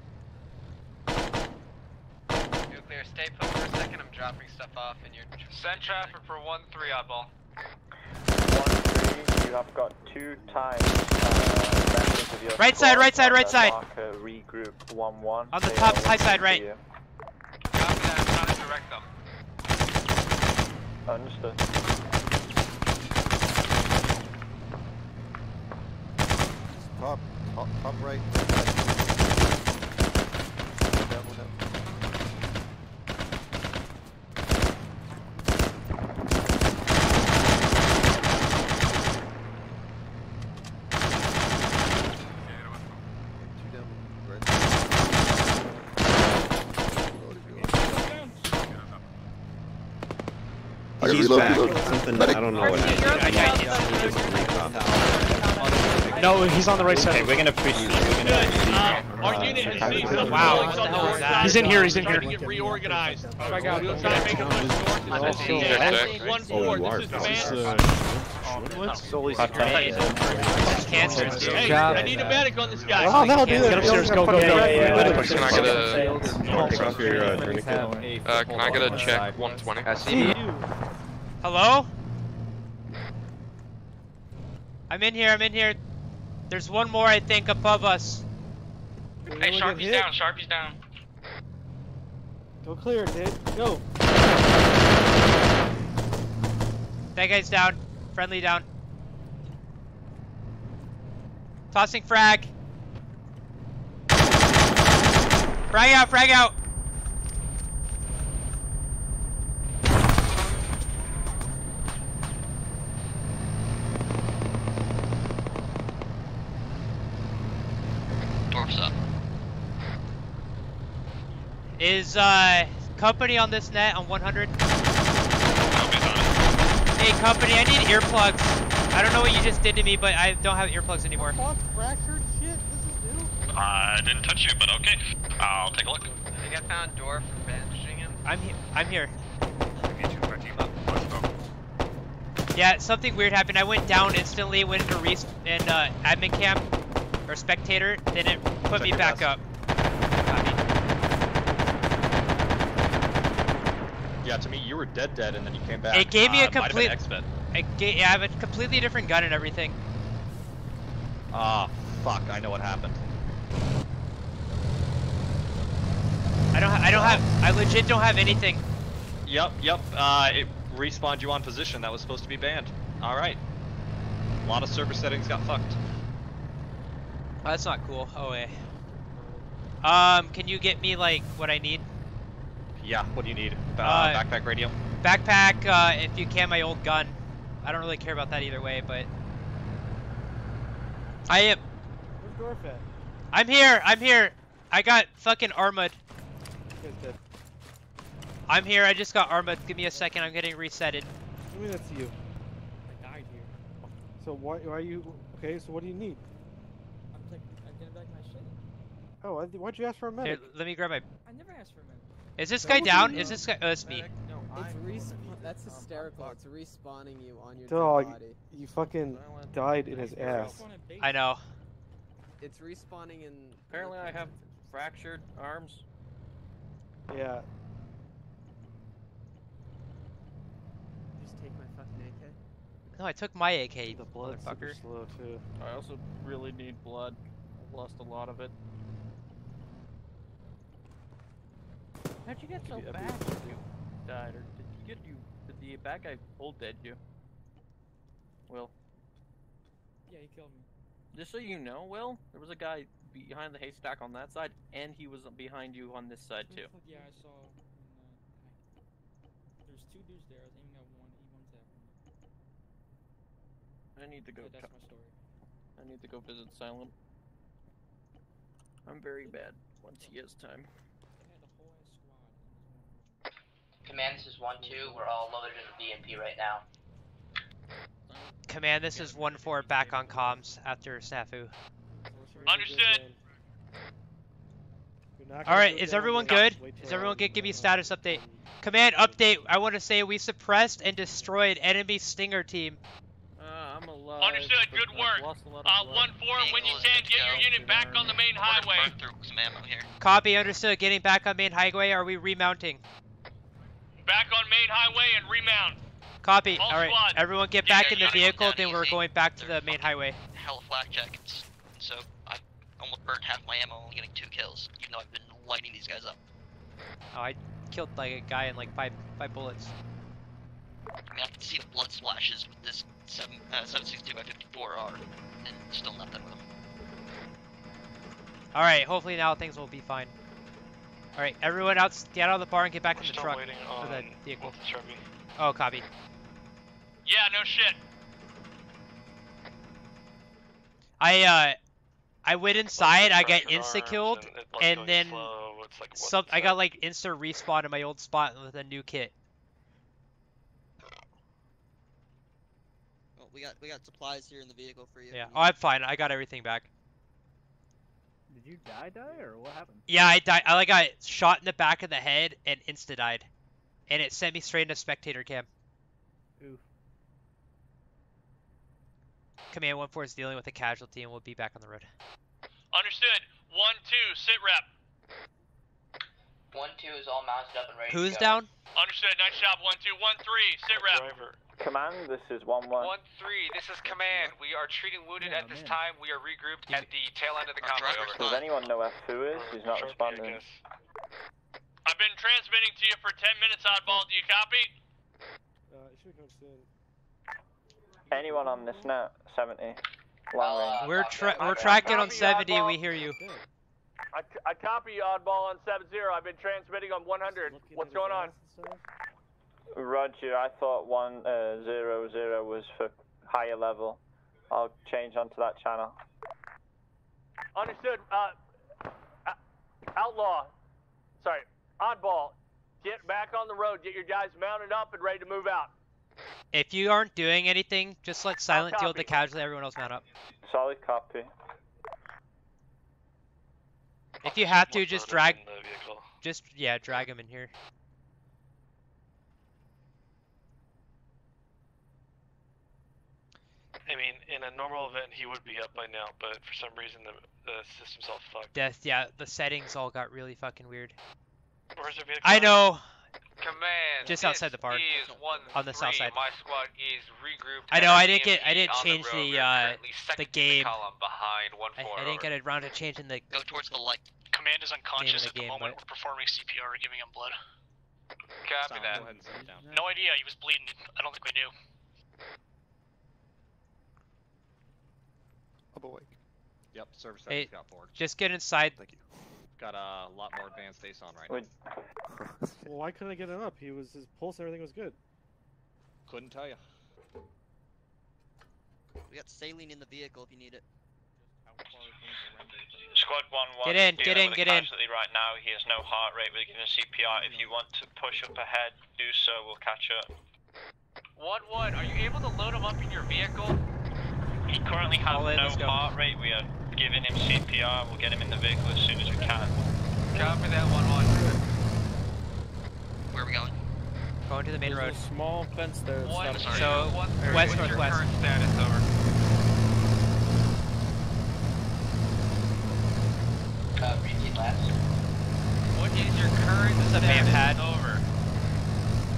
Nuclear, stay put for a second. I'm dropping stuff off in your. Send traffic for 1-3 oddball. One three, you have got two times uh, members of your Right side, right side, right side. Marker regroup one one. On the They top high side, right. for you. Copy that, I'm trying to direct them. Understood. Top, top, top right. Down, one down. Two down, right. He's back. Something, I don't know what happened. No, he's on the right Okay, side. we're gonna proceed. We're gonna proceed. Our unit is seeing some Wow. buildings on the north side. He's in here, he's in Trying here. to get reorganized. Strike out. We'll try to make a push north to Oh, the cool. yeah, Check. One Oh, four. you are. This is This man. Solely Hey, cancer. Hey, I need a medic on this guy. Oh, that'll do it. Get upstairs, go, go, go. Yeah, yeah, yeah. Can I get a, Take off your uh, tourniquet. uh, can I get a check 120? Hello? I'm in here, I'm in here. There's one more, I think, above us. Hey, Sharpie's down, Sharpie's down. Go clear, dude. Go. That guy's down. Friendly down. Tossing frag. Frag out, frag out. Dorf's up. Is uh company on this net on 100? Hey company, I need earplugs. I don't know what you just did to me, but I don't have earplugs anymore. fractured shit. This is new. I didn't touch you, but okay. I'll take a look. I think I found door for bandaging him. I'm here. I'm here. Yeah, something weird happened. I went down instantly, went into res in uh, admin camp or spectator, then it put me back up. Yeah, to me, you were dead, dead, and then you came back. It gave me Uh, a been complete. X-Vet. I, ga- yeah, I have a completely different gun and everything. Ah, fuck! I know what happened. I don't. Ha I don't have. I legit don't have anything. Yep, yep. Uh, it respawned you on position that was supposed to be banned. All right. A lot of server settings got fucked. Oh, that's not cool. Oh wait. Um, can you get me like what I need? Yeah. What do you need? Uh, Uh, backpack radio. Backpack. Uh, if you can, my old gun. I don't really care about that either way, but I am. Where's Dorf at? I'm here. I'm here. I got fucking armored. I'm here. I just got armored. Give me a second. I'm getting resetted. Give me that to you. I died here. So why, why are you... Okay, so what do you need? I'm like, I'm getting back my shit. Oh, I- why'd you ask for a Here, medic? let me grab my. I never asked for a medic. Is this guy what do you down? Is this guy? Oh, it's me. Um, it's respawn. That's hysterical. It's respawning you on your Dog, body. you fucking died in his ass. I know. It's respawning in. Apparently, I have fractured arms. Yeah. Just take my fucking AK. No, I took my AK, you The blood's super motherfucker. slow too. I also really need blood. I've lost a lot of it. How'd you get so Could be bad? if You died, or did you get you? Did the bad guy hold dead you? Will, Yeah, he killed me. just so you know, Will, there was a guy behind the haystack on that side, and he was behind you on this side too. Yeah, I saw. in, uh, There's two dudes there. I was aiming at one. He went there. I need to go. Yeah, that's my story. I need to go visit Silent. I'm very bad once he has time. I had a whole ass squad. Command, this is 1-2. We're all loaded in the BMP right now. Command, this is 1-4 back on comms after snafu. Understood. You're not gonna Alright, is everyone good? Is everyone I'm good? Give me done. status update. Command, update. I want to say we suppressed and destroyed enemy Stinger team. Uh, I'm alive. Understood. Good work. lost a lot of Uh, one four. When you can, get your unit back on the main highway. Burn through some ammo here. Copy, understood. Getting back on main highway. Are we remounting? Back on main highway and remount. Copy. All Alright, squad. everyone get Yeah, back yeah, in the vehicle, then we're going back to They're the main highway. Hella flak jackets. So I almost burned half my ammo, only getting two kills, even though I've been lighting these guys up. Oh, I killed like a guy in like five five bullets. I mean, I can see the blood splashes with this 7, uh, 762 by 54R, and still nothing with them. Alright, hopefully now things will be fine. Alright, everyone out, get out of the bar and get back in the truck. waiting Or the vehicle. Oh, copy. Yeah, no shit. I uh I went inside, I got insta-killed, and it- blood's and then like, some I got like insta respawn in my old spot with a new kit. Well, we got we got supplies here in the vehicle for you. Yeah. Oh, I'm fine. I got everything back. Did you die, die, or what happened? Yeah, I died. I like got shot in the back of the head and insta died, and it sent me straight into spectator cam. Oof. Command one four is dealing with a casualty, and we'll be back on the road. Understood. One two. Sit rep. 1-2 is all mounted up and ready Who's to go. down? Understood. Nice job. One two. One three. Sit rep. Driver. Command, this is 1 1. One three. This is command. We are treating wounded Yeah, at this man. time. We are regrouped at the tail end of the Our convoy. Over. Does anyone know where Fu is? He's not Sharpie, responding. I've been transmitting to you for 10 minutes, oddball. Do you copy? Uh, it should come soon. Anyone on this net? 70. Uh, Long range. We're tra- we're tracking on 70. oddball. We hear you. I, I copy you, oddball on 7-0. I've been transmitting on 100. What's going on? Ass and stuff. Roger, I thought 1 uh, 0 0 was for higher level. I'll change onto that channel. Understood. Uh, uh, outlaw. Sorry. Oddball. Get back on the road. Get your guys mounted up and ready to move out. If you aren't doing anything, just let silent deal with the copy. casualty. Everyone else mount up. Solid copy. If you have to, just drag. in. Just yeah, drag him in here. I mean, in a normal event, he would be up by now, but for some reason, the, the system's all fucked. Death. Yeah, the settings all got really fucking weird. Where's the vehicle? I know. Command. Just outside the park. Is one On the south side. My squad is regrouped. I know, I didn't get- I DMP didn't change road. the, uh, currently second the game. column behind one I. I didn't over. get around to changing the. Go towards the light. Command is unconscious Name of at the the game, moment. but- We're performing CPR, giving him blood. Copy Silent, that. Go ahead and sit down. No idea, he was bleeding. I don't think we knew. I'm awake. Yep, service Hey, hey. got board. Just get inside. Thank you. Got a lot more advanced ACE on right Would- now. Well, why couldn't I get it up? He was his pulse, and everything was good. Couldn't tell you. We got saline in the vehicle if you need it. Squad 1-1. Get in, get in, get in. casualty right now. He has no heart rate. We're giving CPR. If you want to push up ahead, do so. We'll catch up. One one, are you able to load him up in your vehicle? He currently has All no let's heart rate. We are giving him CPR. We'll get him in the vehicle as soon as we can. Copy that one one. Where are we going? Going to the main road. There's a small fence there. that's One, not- So, one, west three. What's your current status over? Uh, repeat last. What is your current This is a status pad. over?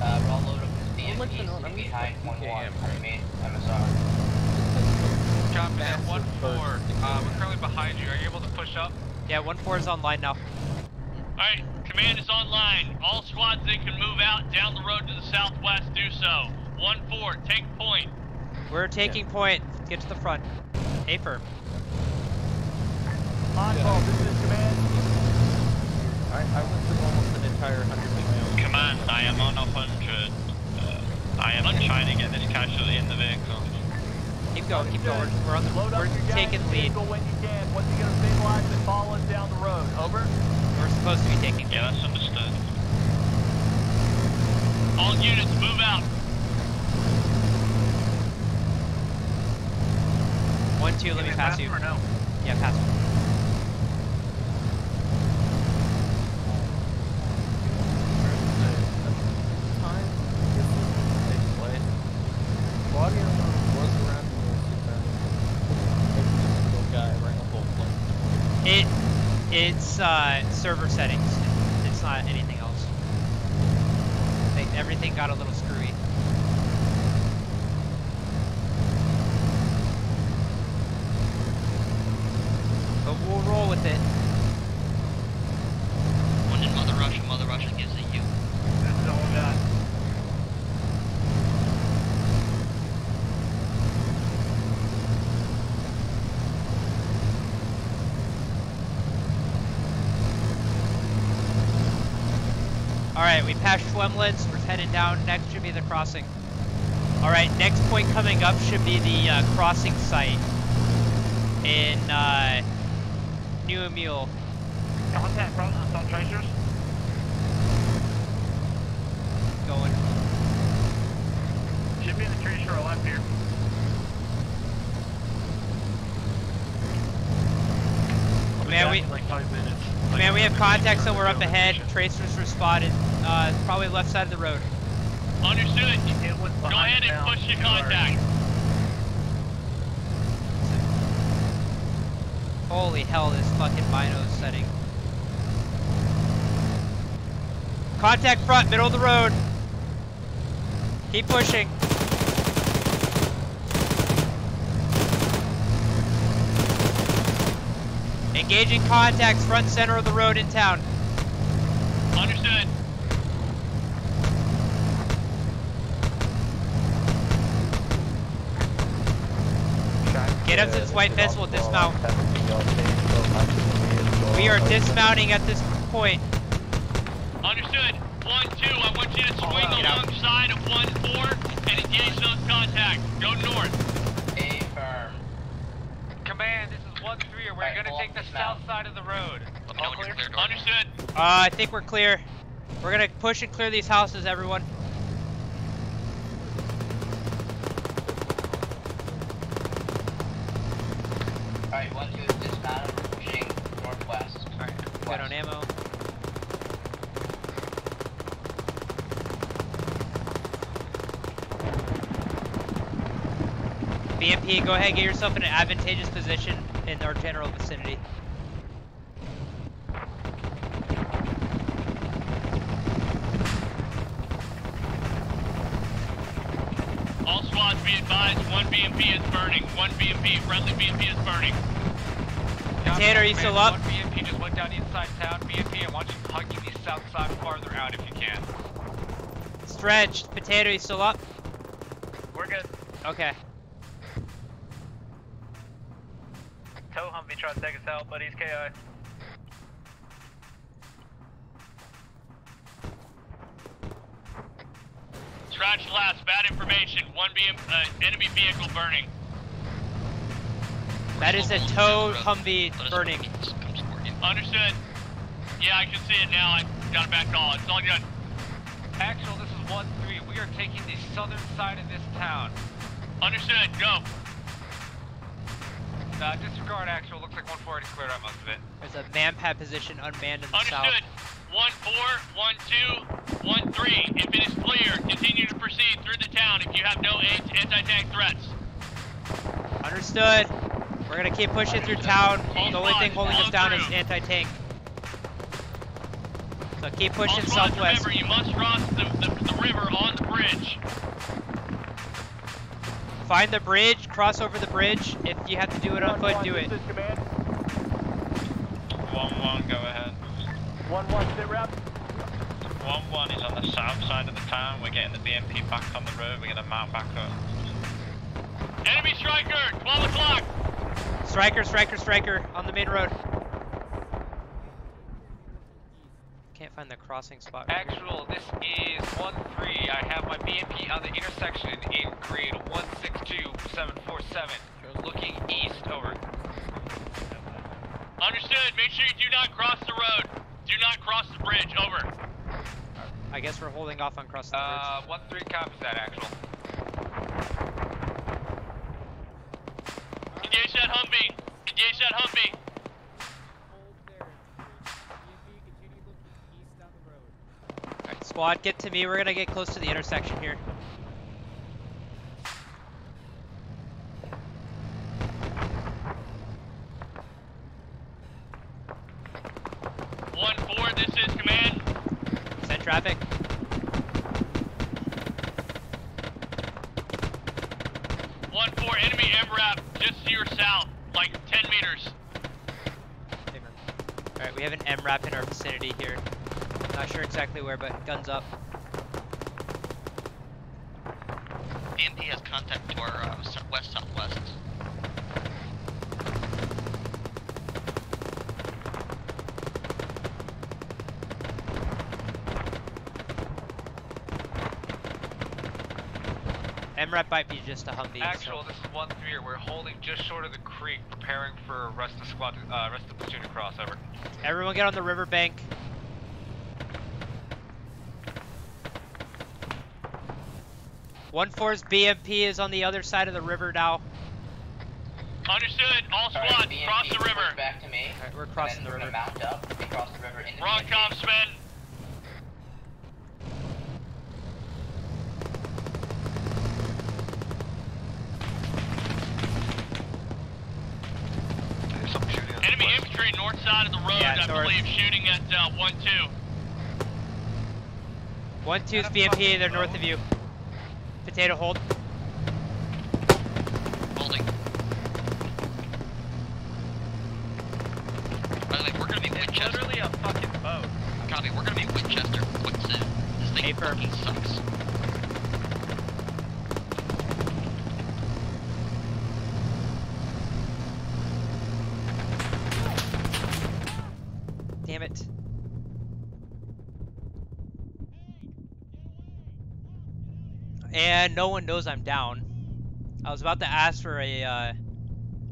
Uh, we're all loaded up with I'd like to BMPs know- sitting I'm just behind 1-1 PKM. on main MSR. Copy that Massive one four. Uh, we're currently behind you. Are you able to push up? Yeah, one four is online now. Alright, command is online. All squads that can move out down the road to the southwest do so. 1-4, take point. We're taking point. Get to the front. A firm. On call, this is command. I, I went through almost an entire hundred with my own. Command, I am on 100. Uh, I am trying to get this casualty in the vehicle. Keep going, keep going. We're on the Load we're your taking the lead. when you can. Once you get them stabilized, then follow us down the road. Over. We're supposed to be taking Yeah, that's understood. All units move out. one two, let me pass you. No? Yeah, pass me. Time this is takes place. Claudia was around and was every single guy right the whole place. It it's uh server settings. It's not anything else. Everything got a little screwy. But we'll roll with it. One in Mother Russia. Mother Russia gives a U. This is all we got. Alright, we passed Schwemlitz. We're heading down. Next should be the crossing. Alright, next point coming up should be the uh, crossing site in uh, Neumüller. Contact from assault tracers. Going. Should be in the trees to left here. Man, we like five minutes. man, we have contact somewhere up ahead. Tracers were spotted. Uh, probably left side of the road. Understood. It was Go ahead and town. push your contact. Holy hell, this fucking Mino's setting. Contact front, middle of the road. Keep pushing. Engaging contacts front center of the road in town. Understood. Get up white fence, we'll dismount. We are dismounting at this point. Understood. 1-2, I want you to swing Get out. alongside of 1-4 and engage those contacts. Go north. A firm. Command, this is one three. We're Alright, gonna take the dismount. south side of the road. Let All clear? clear, Understood. Uh, I think we're clear. We're gonna push and clear these houses, everyone. Alright, 1-2 is dismounted. We're pushing northwest. Alright, good on ammo. BMP, go ahead, get yourself in an advantageous position in our general vicinity. All squads be advised, one BMP is burning. One BMP, friendly BMP is burning. Potato, are you still up? Town. BMP, I want you hugging the south side farther out if you can. Stretched. Potato, you still up? We're good. Okay. Tow Humvee trying to take us out, but he's KI. Scratch last, bad information. One BM, uh, enemy vehicle burning. That is a tow Humvee burning. Come support you. Understood. Yeah, I can see it now. I got a back call. It's all good. Actual, this is 1-3. We are taking the southern side of this town. Understood. Go. Uh, disregard actual. Looks like 1-4 already cleared out most of it. There's a manpad position unmanned in the south. Understood. One four, one two, one three. If it is clear, continue to proceed through the town if you have no an- anti-tank threats. Understood. We're gonna keep pushing through town. The only thing holding us down is anti-tank. So keep pushing squads, southwest. remember, you must cross the, the, the river on the bridge. Find the bridge, cross over the bridge. If you have to do it on foot, do it. One one, go ahead. One one, sit rep. One one is on the south side of the town. We're getting the BMP back on the road. We're gonna mount back up. Enemy striker, 12 o'clock. Striker, striker, striker on the main road. Can't find the crossing spot. Actual, this is 1-3. I have my BMP on the intersection in grade 162747. Looking east, over. Understood. Make sure you do not cross the road. Do not cross the bridge. Over. I guess we're holding off on crossing the bridge. Uh, 1-3 copies that, actual. Engage that Humvee. Engage that Humvee. Squad, get to me. We're gonna get close to the intersection here. One four. This is command. Send traffic. One four. Enemy MRAP just to your south, like 10 meters. Alright, we have an MRAP in our vicinity here. Not sure exactly where, but guns up. BMP has contact to our uh, west southwest. MRAP might be just a Humvee. Actual, this is 1-3. We're holding just short of the creek, preparing for rest of the squad, uh, rest of the platoon to cross, over. Everyone get on the riverbank. One four's BMP is on the other side of the river now. Understood. All squads, cross the river. Back to me. Alright, we're crossing the We're river. gonna mount up and cross the river into Wrong BMP. comms, Sven. Enemy infantry north side of the road, Yeah, I north. believe, shooting at uh, 1-2. One two's BMP, they're north of you. Potato hold. Holding. By the way, we're gonna be Winchester. literally a fucking boat. Copy, we're gonna be Winchester. What's it? This thing fucking sucks. Damn it. And no one knows I'm down. I was about to ask for a uh,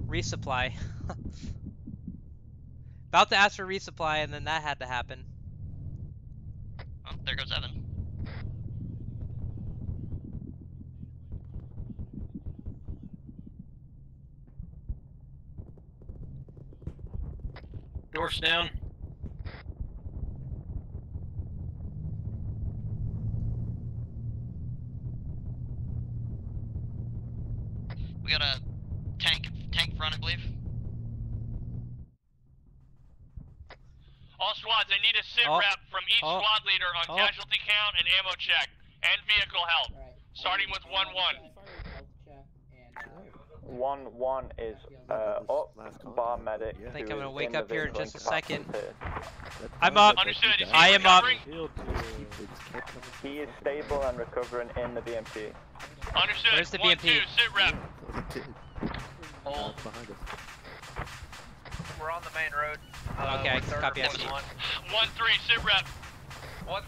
resupply. about to ask for resupply and then that had to happen. Oh, there goes Evan. Dorf's down. We got a tank tank front, I believe. All squads, I need a sit Oh. rep from each Oh. squad leader on Oh. casualty count and ammo check, and vehicle health. Starting with 1-1. One one is uh, up. Bar medic. I think I'm gonna wake up here in just a second. I'm up. Understood. Is he I am up. He is stable and recovering in the BMP. Understood. Where's the 1-2, sit rep. Hold. Behind us. We're on the main road. Okay, copy, I see. 1-3, sit rep. 1-3,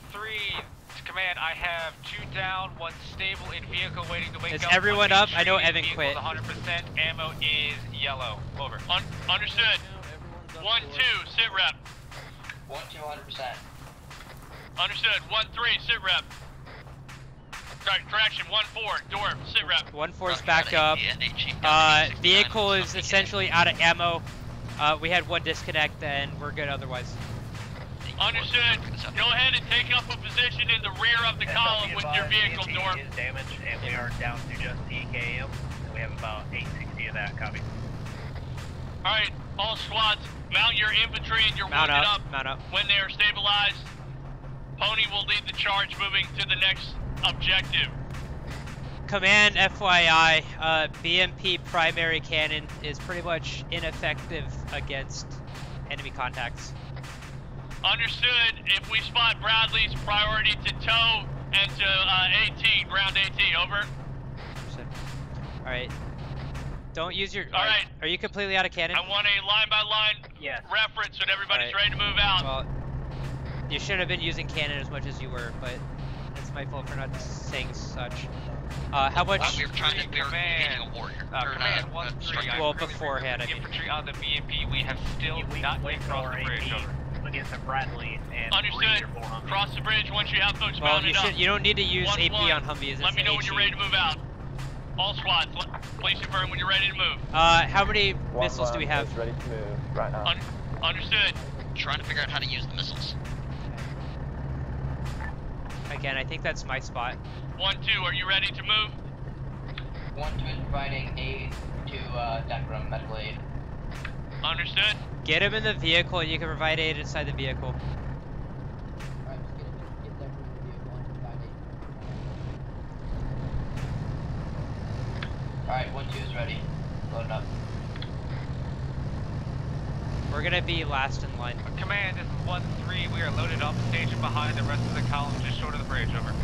command, I have two down, one stable in vehicle waiting to wake Is up. everyone up? I know Evan quit. 100%, ammo is yellow. Over. Un- understood. One two, sit rep. One two hundred percent. Understood. One three, sit rep. Correct, correction. One four, Dorf, sit rep. One four's back up. Uh, vehicle is essentially out of ammo. Uh, we had one disconnect and we're good otherwise. Understood. Go ahead and take up a position in the rear of the column with your vehicle, Dorf. is damaged, and we are down to just PKM. We have about 860 of that. Copy. All right, all squads, mount your infantry and your Mount wounded up, up. mount up. When they are stabilized, Pony will lead the charge moving to the next objective. Command FYI, uh, BMP primary cannon is pretty much ineffective against enemy contacts. Understood. If we spot Bradley's priority to tow and to uh, AT, ground AT, over. Alright. Don't use your. All right. Are you completely out of cannon? I want a line by line Yes. reference when everybody's Alright. ready to move out. Well, you shouldn't have been using cannon as much as you were, but it's my fault for not saying such. Uh, how much? Uh, we were trying to, we were Command. a warrior. Uh, or, command uh, one uh, three. Well, beforehand, I mean. Infantry on the BMP. We have still We not wait yet for crossed our the bridge. AP Over. against the Bradley and Understood. Reed are 400. Cross the bridge once you have folks Well, you mounted up. should. You don't need to use One, AP one. on Humvees. Let me know an when you're ready to move out. All squads, l- please confirm when you're ready to move. Uh, how many One missiles do we one have? is ready to move right now. Un- understood. Trying to figure out how to use the missiles. Again, I think that's my spot. One, two, are you ready to move? One two is providing aid to uh, Decrum medical aid. Understood. Get him in the vehicle, and you can provide aid inside the vehicle. Alright, just get, get Decrum in the vehicle and provide aid. Alright, one two is ready. Loading up. We're gonna be last in line. Command, this is one three. We are loaded off the station behind the rest of the column, just short of the bridge. Over.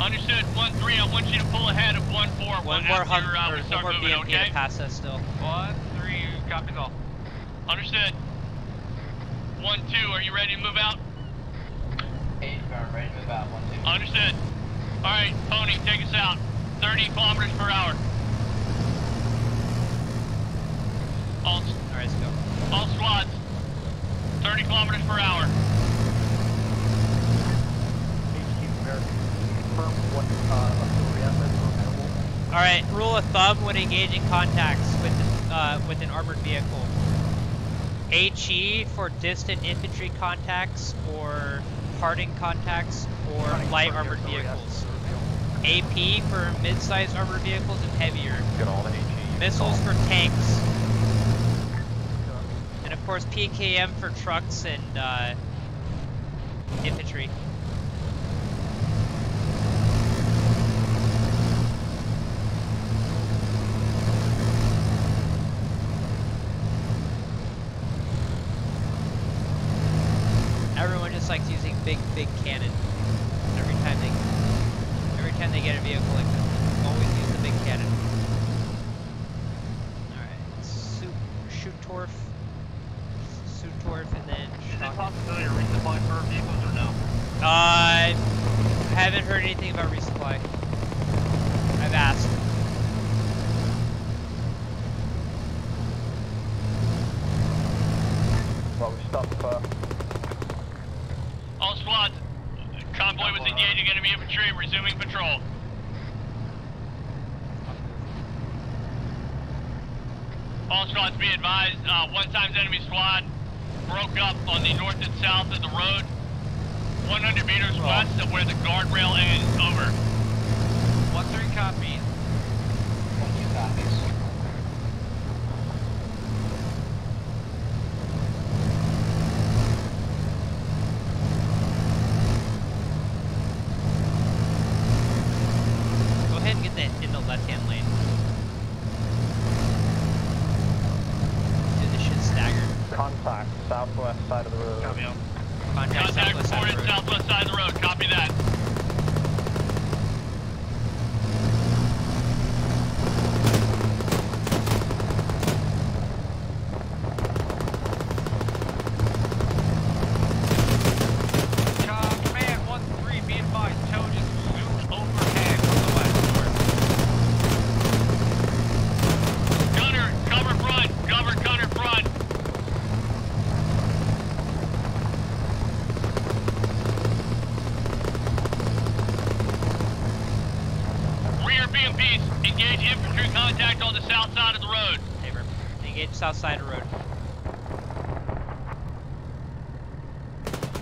Understood. One, three, I want you to pull ahead of one, four. One more after, uh, one start more moving, BMP okay? to pass us still. One three. Copies all. Understood. One, two, are you ready to move out? Aid firm, ready to move out. One two. Understood. Alright, Pony, take us out. 30 kilometers per hour. All, Alright, let's go. all squads. 30 kilometers per hour. HQ American. Confirm what uh, auxiliary assets are available. Alright, rule of thumb when engaging contacts with uh, with an armored vehicle. HE for distant infantry contacts or parting contacts or Running light armored vehicles. assets are available. AP for mid-sized armored vehicles and heavier. Get all the HE. Missiles for tanks. And of course PKM for trucks and uh, infantry. the south side of the road. Paper. Engage south side of road.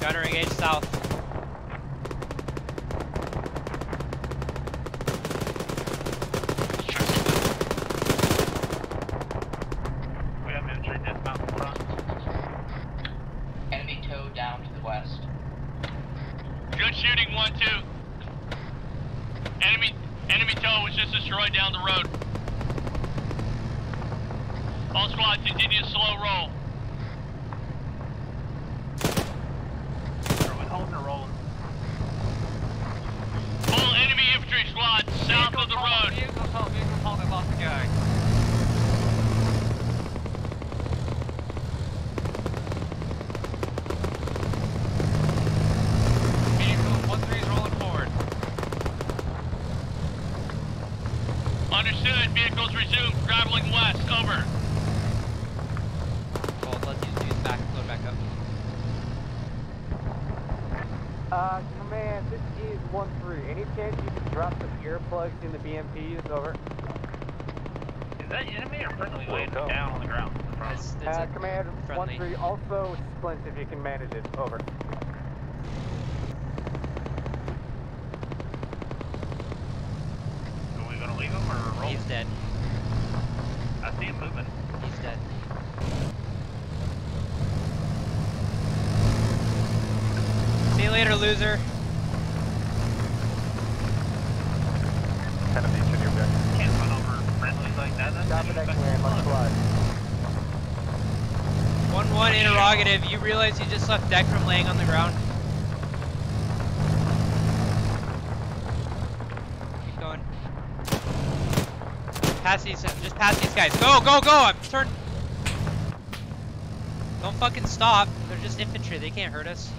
Gunner, engage south. left deck from laying on the ground. Keep going. Pass these, just pass these guys. Go, go, go! I'm turned. Don't fucking stop. They're just infantry. They can't hurt us.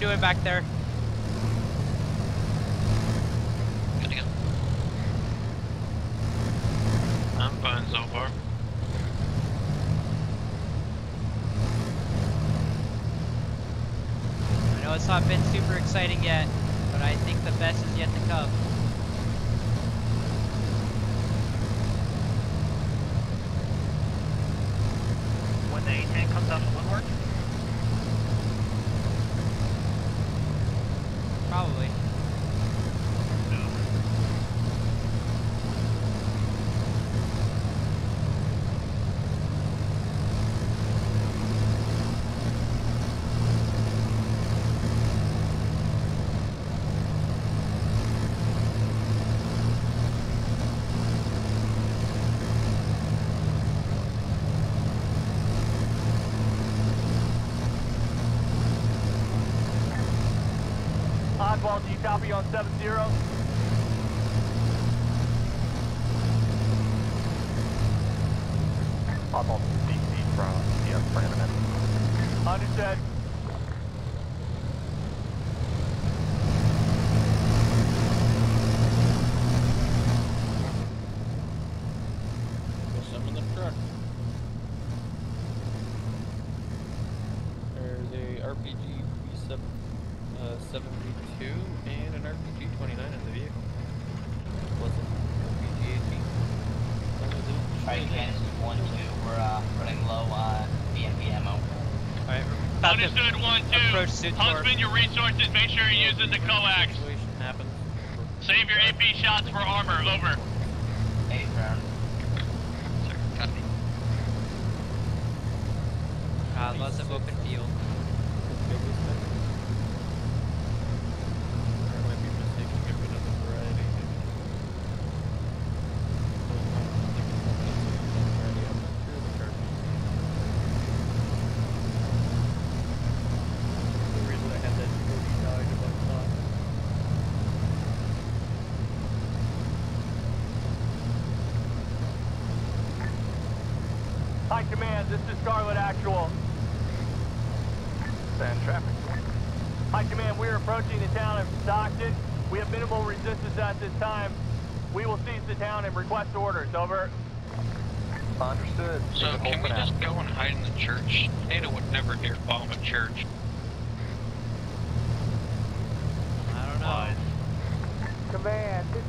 doing back there. Good to go. I'm fine so far. I know it's not been super exciting yet, but I think the best is yet to come. approach suit. Your resources, make sure you're using the coax. Save your AP shots for armor, over.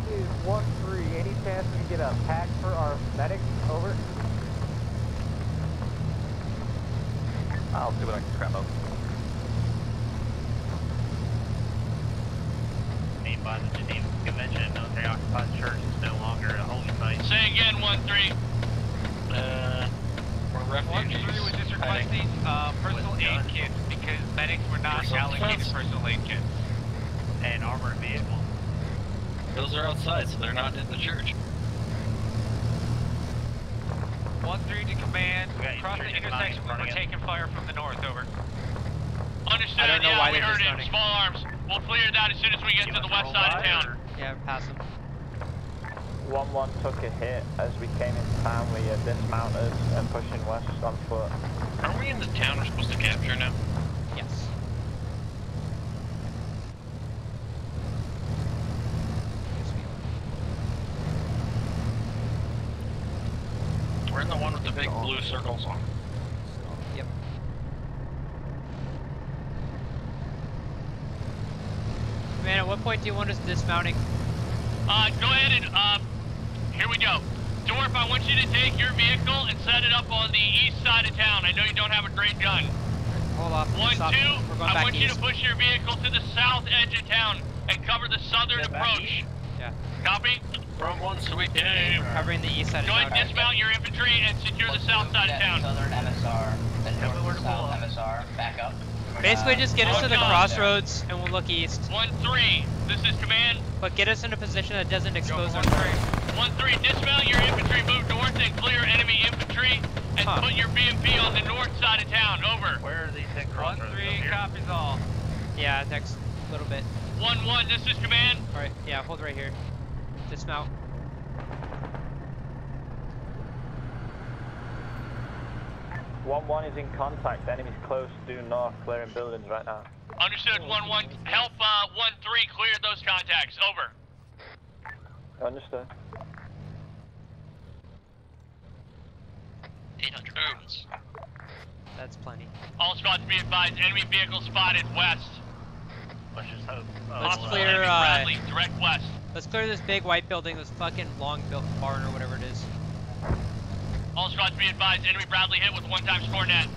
This is 1-3. Any chance we can get a pack for our medics? Over. I'll see what I can scrap up. Named by the Geneva Convention, military occupied church is no longer a holy site. Say again, 1-3. Uh, we're One refugees. three was just requesting uh, personal aid kits because medics were not Personal allocated kits? personal aid kits. And armored vehicle. Those are outside, so they're not in the church. One three to command. Okay, Cross the intersection. We're running taking fire from the north. Over. Understood. I don't know yeah, why we heard just it. running. Small arms. We'll clear that as soon as we get You to the west to roll side of town. or- Yeah, pass them. 1-1 took a hit as we came into town. We uh, dismounted and pushing west on foot. Are we in the town we're supposed to capture now? 51 is dismounting. Uh, go ahead and, uh, here we go. Dorf, I want you to take your vehicle and set it up on the east side of town. I know you don't have a great gun. Hold off. One, Stop. two, I want east. you to push your vehicle to the south edge of town and cover the southern yeah, approach. Yeah. Copy? From one, so we can yeah, covering the east side go of town. Go ahead, dismount your infantry and secure Let's the south side of town. Southern MSR, the north south MSR, back up. Basically, just get us to the One, crossroads and we'll look east. One, three, this is command. But get us in a position that doesn't expose our one, three. One, three, dismount your infantry, move north and clear enemy infantry, and Huh. put your BMP on the north side of town. Over. Where are these hit One crossroads? three here? copies all. Yeah, next little bit. One, one, this is command. Alright, yeah, hold right here. Dismount. One one is in contact. Enemies close due north, clearing buildings right now. Understood. One, one, help. Uh, one, three, clear those contacts. Over. Understood. 800 pounds. That's plenty. All squads be advised. Enemy vehicle spotted west. Let's just hope. Let's clear, enemy uh, Bradley, direct west. Let's clear this big white building, this fucking long built barn or whatever it is. All squads be advised. Enemy Bradley hit with one time score net.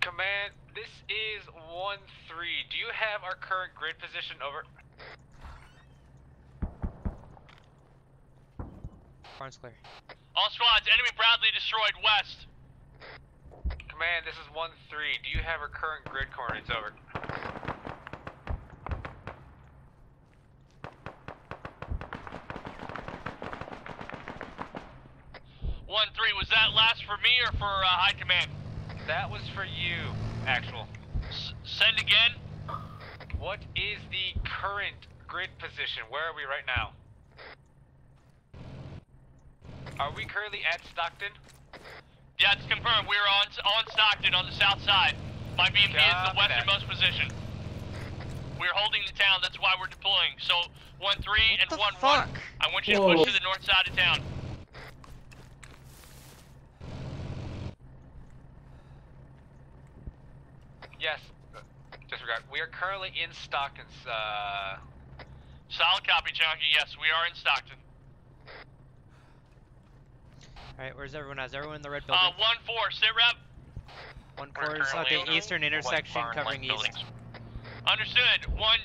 Command, this is one three. Do you have our current grid position? Over. Barn's clear. All squads. Enemy Bradley destroyed west. Command, this is one three. Do you have our current grid coordinates? Over. One, three. Was that last for me or for uh, high command? That was for you, actual. S- send again. What is the current grid position? Where are we right now? Are we currently at Stockton? Yeah, it's confirmed. We're on on Stockton on the south side. My BMP is the Copy that. westernmost position. We're holding the town. That's why we're deploying. So one three and the one fuck? one. I want you to Whoa. push to the north side of town. Yes. Disregard. We are currently in Stockton. Uh, Solid copy, Chunky. Yes, we are in Stockton. Alright, where's everyone at? Is everyone in the red building? Uh, one four. Sit rep. One we're is at the eastern intersection barn-like covering east. buildings. Understood. One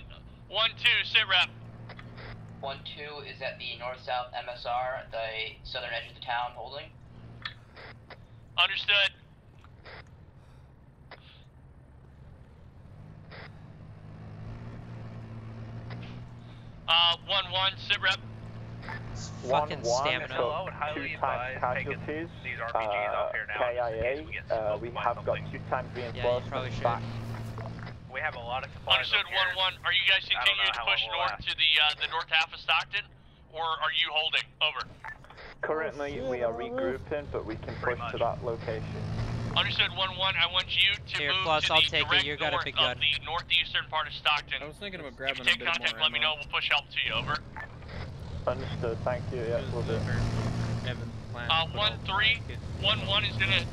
one two. Sit rep. One two is at the north-south MSR, the southern edge of the town, holding. Understood. Uh, one one. Sit rep. It's One fucking one stamina. took I would highly two times advise taking casualties. these RPGs uh, off here now, just in KIA. case we get uh, we by have got two times Yeah, you should. back. We have a lot of supplies Understood. up here. One one. Are you guys continuing to push north last. to the uh, the north half of Stockton, or are you holding? Over. Currently, we are regrouping, but we can push to that location. Understood, 1-1. I want you to Here, move plus, to I'll the take it. You got a north big of gun. the northeastern part of Stockton. I was thinking about If grabbing you a take bit contact, more let me know. We'll push help to you. Over. Understood, thank you. Yeah, we'll do. Evan plan. Uh, 1-3. 1-1 is gonna...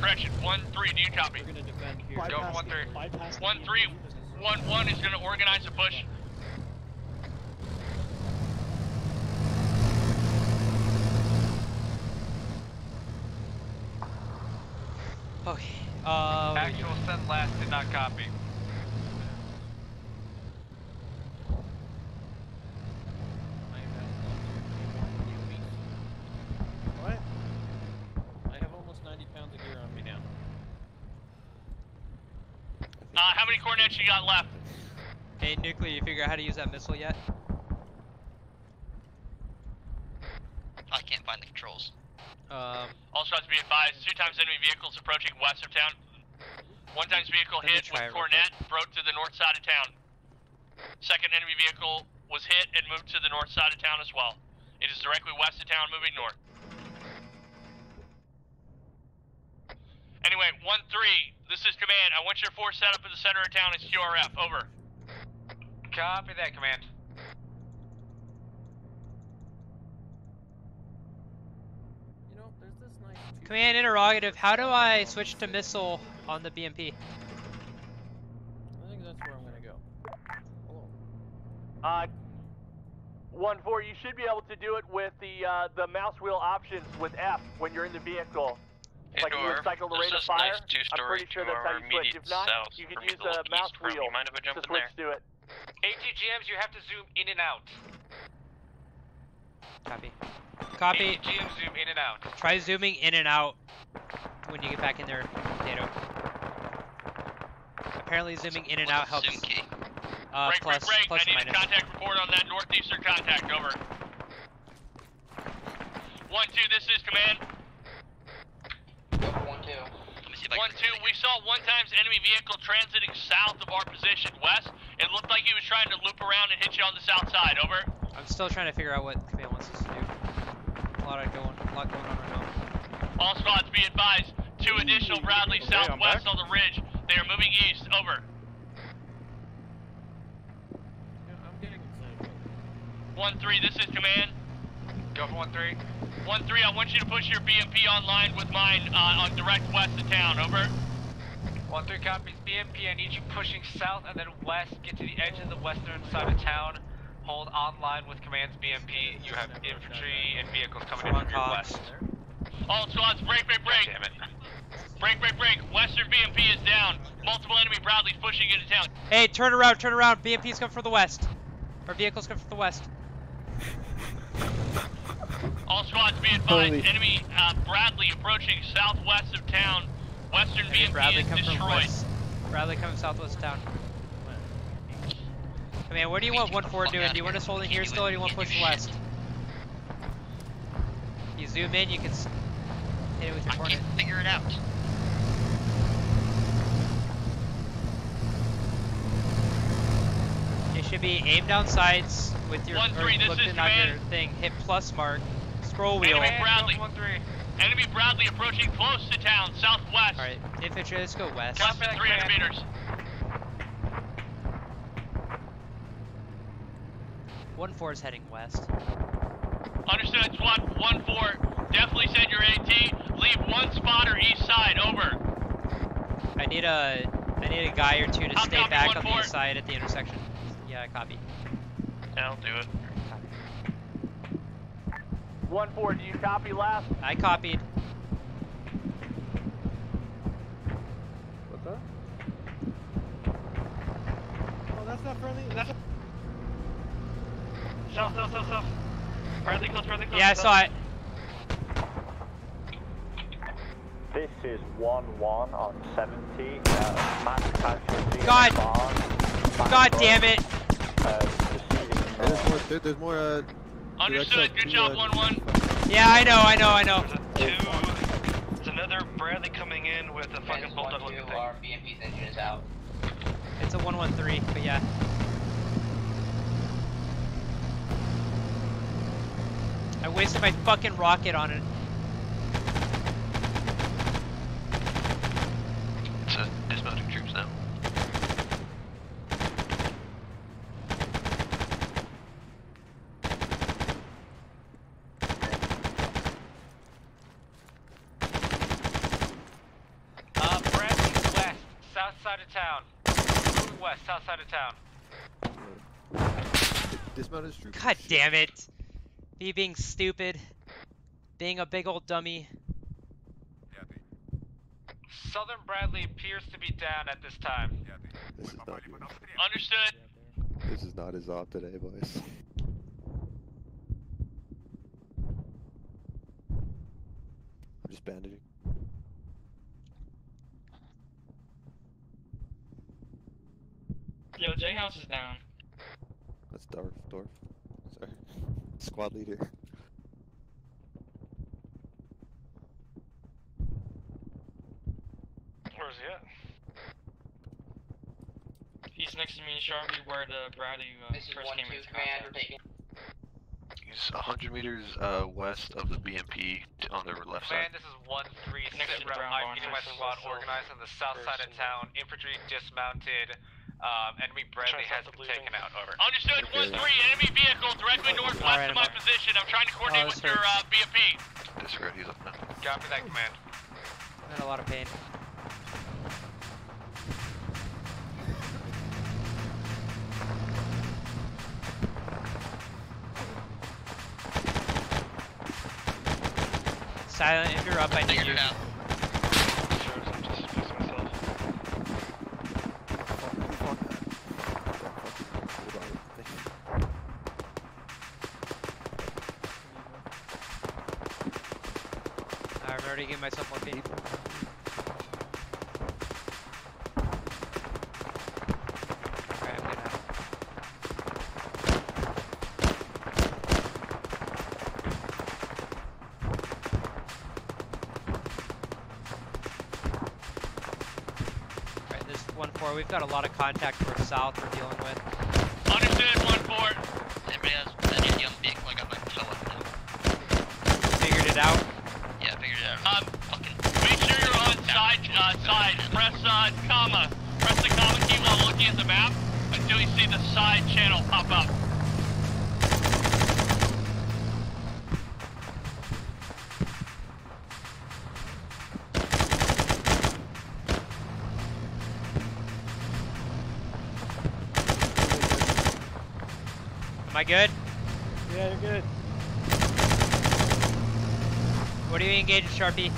Correction, 1-3. Do you copy? We're gonna defend here. Go, 1-3. 1-3. 1-1 is gonna organize a push. Okay. Uh, Actual send last did not copy. What? I have almost 90 pounds of gear on me now. Uh, how many Kornets you got left? hey, nuclear, you figure out how to use that missile yet? I can't find the controls. Um, All shots be advised. Two times enemy vehicles approaching west of town. One times vehicle hit try with Kornet, broke to the north side of town. Second enemy vehicle was hit and moved to the north side of town as well. It is directly west of town, moving north. Anyway, 1-3, this is command. I want your force set up in the center of town as QRF. Over. Copy that, command. You know, there's this nice. Command interrogative. How do I switch to missile on the BMP? I think that's where I'm gonna go. Uh, one four. You should be able to do it with the uh, the mouse wheel options with F when you're in the vehicle. Like you would cycle the rate of fire. nice I'm pretty sure that's how our you switch. If not, you can use the the mouse wheel mind if I jump to in switch there? to it. ATGMs, you have to zoom in and out. Copy. Copy. GM zoom in and out. Try zooming in and out when you get back in there, Potato. Apparently zooming in and out helps. Uh, break, plus, break, break. plus I need minus. a contact report on that northeastern contact. Over. One two. This is command. One two. One two. We saw one times enemy vehicle transiting south of our position west. It looked like he was trying to loop around and hit you on the south side. Over. I'm still trying to figure out what command wants us to do. A lot of going, a lot going on right now. All squads be advised. Two additional Bradley Okay, southwest back. on the ridge. They are moving east. Over. I'm getting excited. One three. This is command. Go for one three. One three. I want you to push your BMP online with mine uh, on direct west of town. Over. One three copies. BMP. I need you pushing south and then west. Get to the edge of the western side of town. Hold online with commands BMP. You have infantry and vehicles coming in from your west. All squads, break, break, break. Damn it. Break, break, break. Western BMP is down. Multiple enemy Bradleys pushing into town. Hey, turn around, turn around. BMP's come from the west. Our vehicles come from the west. All squads be advised. Holy- Enemy uh, Bradley approaching southwest of town. Western BMP Bradley is come from destroyed. west. Bradley coming southwest of town. I mean, what do you want one four doing? Do you want us holding here still, or do you want to push west? You zoom in, you can s- hit it with your coordinate. Figure it out. It should be aim down sights with your One, three, this is on your thing. Hit plus mark. Scroll wheel. Enemy Bradley. One three. Enemy Bradley approaching close to town, southwest. Alright, infantry, let's go west. Less than 300 meters. One four is heading west. Understood, squad 1-4. Definitely send your AT. Leave one spotter east side. Over. I need a I need a guy or two to I'll stay back one on the east side at the intersection. Yeah, copy. I'll do it. 1-4, do you copy last? I copied. What's that? Oh, that's not friendly. That's South, south, south, south. Bradley close, Bradley close. Yeah, I saw it. This is 1-1 on 70. Uh, max casualty. God. God damn it! Uh, Hey, there's more. There, there's more. Uh, Understood, good job, uh, 1-1. Yeah, I know, I know, I know. Two. There's another Bradley coming in with a fucking Commands bulldog one looking thing. Our BMP's engine is out. It's a one one three, but yeah. I wasted my fucking rocket on it. It's uh, dismounting troops now. Uh, Bradley west, south side of town. Moving west, south side of town. Dismount his troops. God damn it. Me being stupid. Being a big old dummy. Southern Bradley appears to be down at this time. This is not good. Understood. This is not his op today, boys. I'm just bandaging. Yo, J House is down. That's Dorf. Dorf. Sorry. Squad leader. Where's he at? He's next to me, Sharpie, where the Bradley uh, first one came two into command. contact. He's 100 meters uh, west of the BMP on the left Command, side. this is 1-3 Next to the rep. brown I'm barn getting my house. squad organized on the south side of town. Infantry dismounted. Um, enemy Bradley has been taken out. Over. Understood. Okay. 1-3, enemy vehicle directly northwest Alright, of my I'm- position. I'm trying to coordinate Oh, with this your uh, hurts. BMP. Disregard, he's up now. Copy that command. I'm in a lot of pain. Silent, if you're up, I need Figured you. it out. Sure, I'm just fixing myself. I'm already giving myself. Alright, this 1-4, we've got a lot of contact towards south we're dealing with. Understood. 1-4. Anybody has any young vehicle? I got my toe up now. Figured it out. Yeah, I figured it out. Um, Fucking. Make sure you're on side, uh, side. Press, uh, comma. Uh, press the comma key while looking at the map until you see the side channel pop up. Am I good? Yeah, you're good. What are you engaging, Sharpie?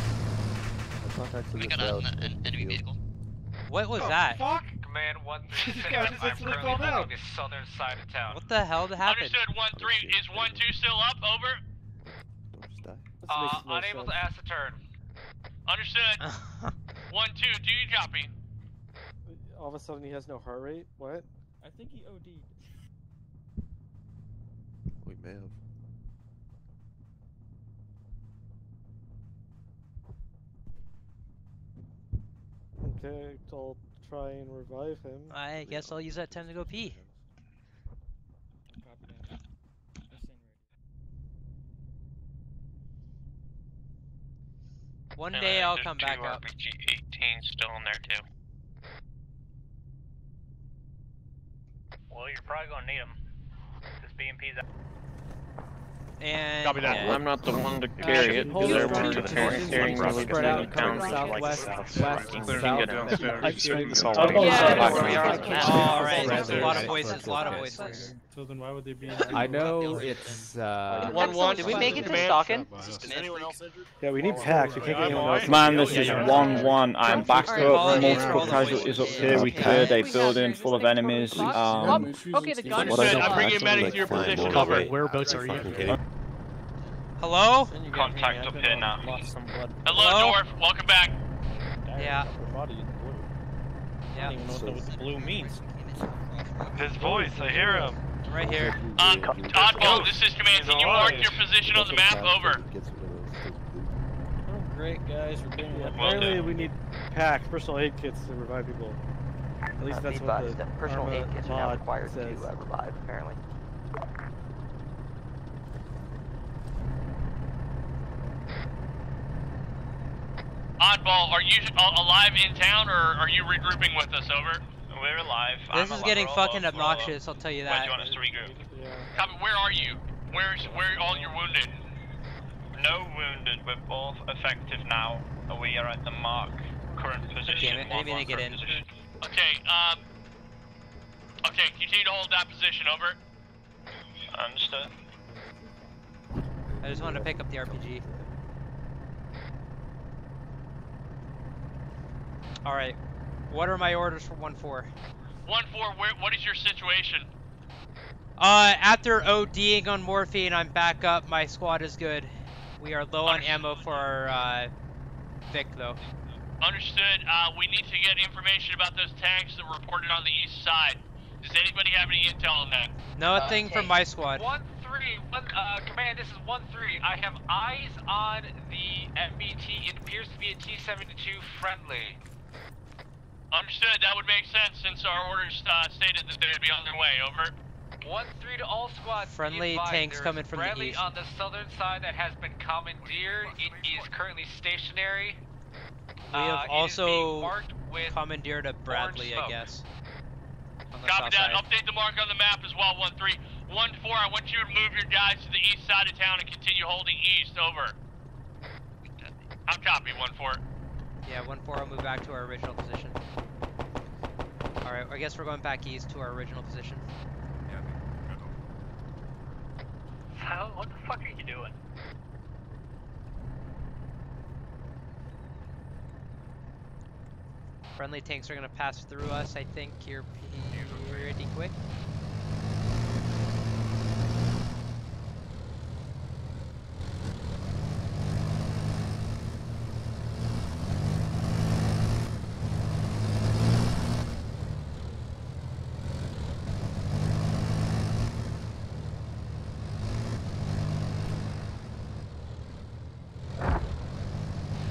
Contact to We the got south. an, an enemy vehicle. What was that? Command 1-3 This six guy rep. just I'm currently called out. moving the southern side of town. What the hell happened? Understood. 1-3. Is 1-2 still up? Over. Don't just die. Uh, unable to ascertain. Understood. 1-2. Do you copy? All of a sudden he has no heart rate? What? I think he OD'd. We may have. Okay, I'll try and revive him. I guess I'll use that time to go pee. Copy that. I'm staying ready. One And day I'll come two back up. RPG 18 still in there too. Well, you're probably gonna need them. This BMP's out. And Copy that. yeah, I'm not the one to Uh, carry it, because they're to to carry, positions, carrying like, really spread out, in southwest, west, Including south. I've seen this all already. Yeah, yeah, and yeah. All right, there's a lot of voices, a lot of voices. So then why would they be? I know it's uh. One one. Did we make it to Stockton? Is anyone else injured? Yeah, we need packs. We can't get anyone else. Man, this is 1 1. I'm backed up. Multiple all the casualties up here. We Okay. cleared a building full of enemies. Um, Okay, the gun. What I'm bringing actually medic to your position. more Over. like Whereabouts are you? Fucking kidding. Hello? Contact up here now. Lost some blood. Hello, Hello? Dorf. Welcome back. Yeah. Her body is blue. I Yeah. don't even know what what the blue means. His voice, I hear him. Right here. Um, Oddball, this is command. Can you mark your position on the map? Over. Gets rid of those blue. Oh, great guys, we're doing what Apparently we need packs, personal aid kits to revive people. At least that's what the personal aid kits are now required says. to uh, revive, apparently. Oddball, are you alive in town or are you regrouping with us? Over. We're alive. This I'm is alive. getting We're fucking alive. We're obnoxious. I'll tell you Where that. do you want us to regroup? Copy, where are you? Where's where all your wounded? No wounded. We're both effective now. We are at the mark. Current position. Damn it, I didn't mean to get in. Position. Okay, um. Okay, continue to hold that position. Over. Understood. I just wanted to pick up the RPG. All right. What are my orders for one four? One four. Where? What is your situation? Uh, after ODing on morphine, I'm back up. My squad is good. We are low on ammo for our uh, Vic though. Understood. Uh, we need to get information about those tanks that were reported on the east side. Does anybody have any intel on that? Nothing from my squad. One three, one uh, command. This is one three. I have eyes on the MBT. It appears to be a T-72 friendly. Understood. That would make sense since our orders uh, stated that they would be on their way. Over. One three to all squads. Friendly advised, tanks coming from the Bradley east. on the southern side that has been commandeered. It is currently stationary. We Uh, have it is being also commandeered a Bradley, I guess. Copy that. side. Update the mark on the map as well. One three. One four. I want you to move your guys to the east side of town and continue holding east. Over. I'm copy. One four. Yeah, one four. I'll move back to our original position. All right. I guess we're going back east to our original position. Yeah. How, what the fuck are you doing? Friendly tanks are gonna pass through us. I think here pretty quick.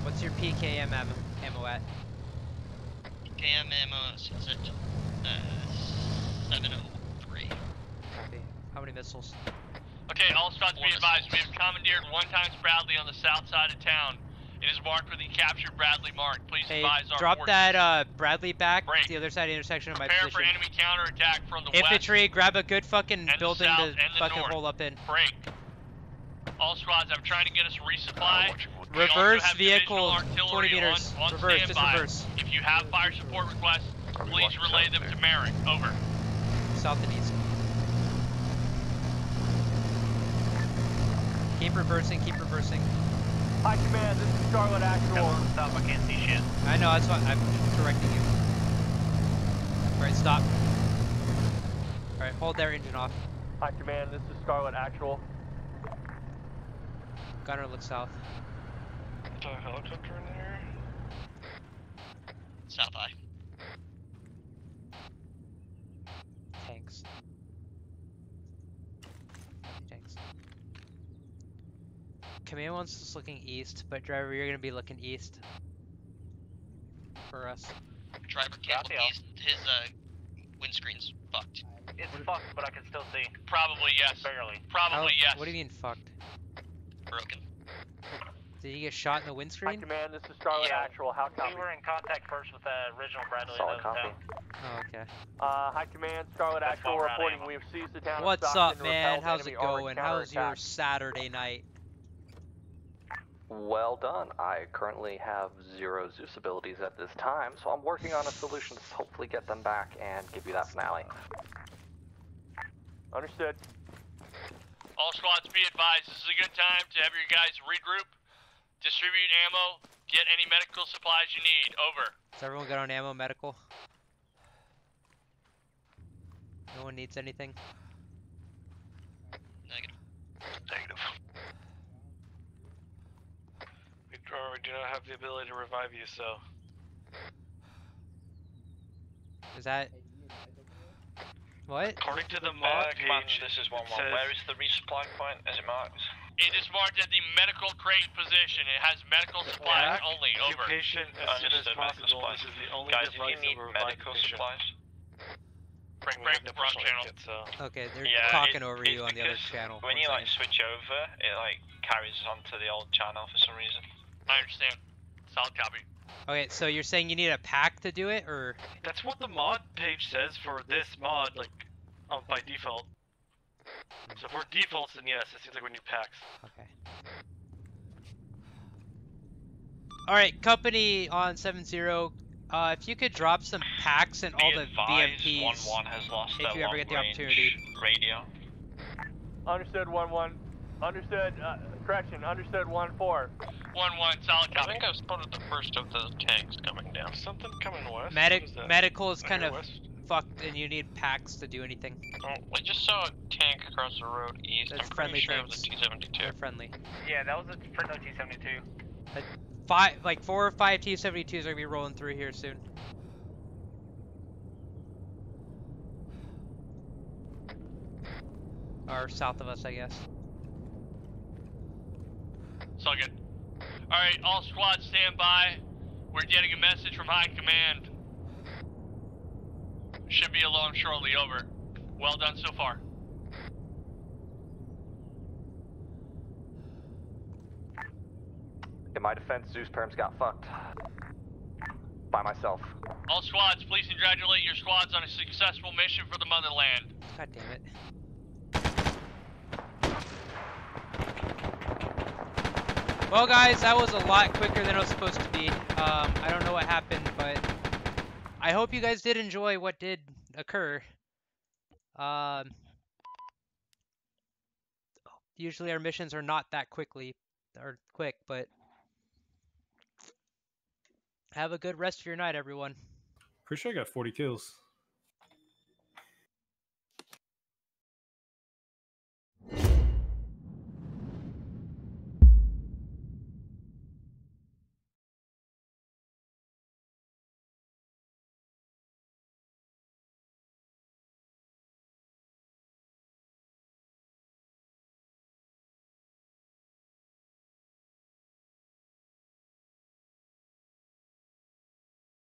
What's your PKM ammo, ammo at? KM ammo is at uh, 703. Copy. How many missiles? Okay, all squads be advised. We have commandeered one times Bradley on the south side of town. It is marked with the captured Bradley mark. Please Hey, advise our drop forces. that uh, Bradley back Break. to the other side of the intersection of my Prepare for position. enemy counterattack from the Infantry, grab a good fucking building south to the fucking north. roll up in. west. Break. All squads, I'm trying to get us resupply. We Reverse have vehicle, divisional 20 meters. On, on Reverse, just standby. reverse. If you have fire support requests, please relay them to Merrick. Over. South and east. Keep reversing, keep reversing. Hi, Command. This is Scarlet Actual. Stop, I can't see shit. I know, that's why I'm directing you. Alright, stop. Alright, hold their engine off. Hi, Command. This is Scarlet Actual. Gunner, look south. Is there a helicopter in there? South Eye. Tanks. Tanks. Command wants us looking east, but driver, you're gonna be looking east. For us. Driver can't look east. His uh, windscreen's fucked. It's fucked, but I can still see. Probably yes. Barely. Probably How- yes. What do you mean fucked? Broken. Did you get shot in the Hi, windscreen? Command. This is Scarlet Yeah. Actual. How copy? We were in contact first with the original Bradley. Solid that copy. down. Oh, okay. Uh, hi, Command. Scarlet That's Actual all right, reporting. We have seized the town What's of up, man? How's it enemy armored going? How's your. Saturday night? Well done. I currently have zero Zeus abilities at this time, so I'm working on a solution to hopefully get them back and give you that finale. Understood. All squads be advised, this is a good time to have your guys regroup, distribute ammo, get any medical supplies you need. Over. Is everyone good on ammo medical? No one needs anything? Negative. Negative. We, or we do not have the ability to revive you, so. Is that... What? According to the Uh, mod Commander, page, this is 1 1. says- Where is the resupply point as it marks? It is marked at the medical crate position. It has medical supplies Back only. to Over. patient as soon as medical possible. supplies. This is the only Guys, if device you need that medical patient. supplies, Break, We break, the wrong channel. link it, so. Okay, they're yeah, talking it- over you on the other because channel. When you like switch over, it like carries on to the old channel for some reason. I understand. Solid copy. Okay, so you're saying you need a pack to do it, or That's what the mod page says for this mod, like, um, by default. So for defaults, then yes, it seems like we need packs. Okay. all right, company on seven zero. Uh, if you could drop some packs and all the advised, BMPs, 1-1 has lost if you ever get the long-range opportunity. Radio. Understood, 1 1. Understood, uh, correction, understood, 1 4. 1 1, solid copy. I think I've spotted the first of the tanks coming down. Something coming west. Medic What is that? medical is kind of west. fucked, and you need packs to do anything. Oh, I just saw a tank across the road east. That's I'm friendly pretty sure it was tanks. a T-72. They're friendly. Yeah, that was a friendly T-72. Five, like four or five T-72s are gonna be rolling through here soon. Or south of us, I guess. It's all good. Alright, all squads stand by. We're getting a message from High Command. Should be along shortly, over. Well done so far. In my defense, Zeus Perms got fucked. By myself. All squads, please congratulate your squads on a successful mission for the motherland. God damn it. Well, guys, that was a lot quicker than it was supposed to be. Um, I don't know what happened, but I hope you guys did enjoy what did occur. Um, usually our missions are not that quickly or quick, but have a good rest of your night, everyone. Pretty sure I got 40 kills.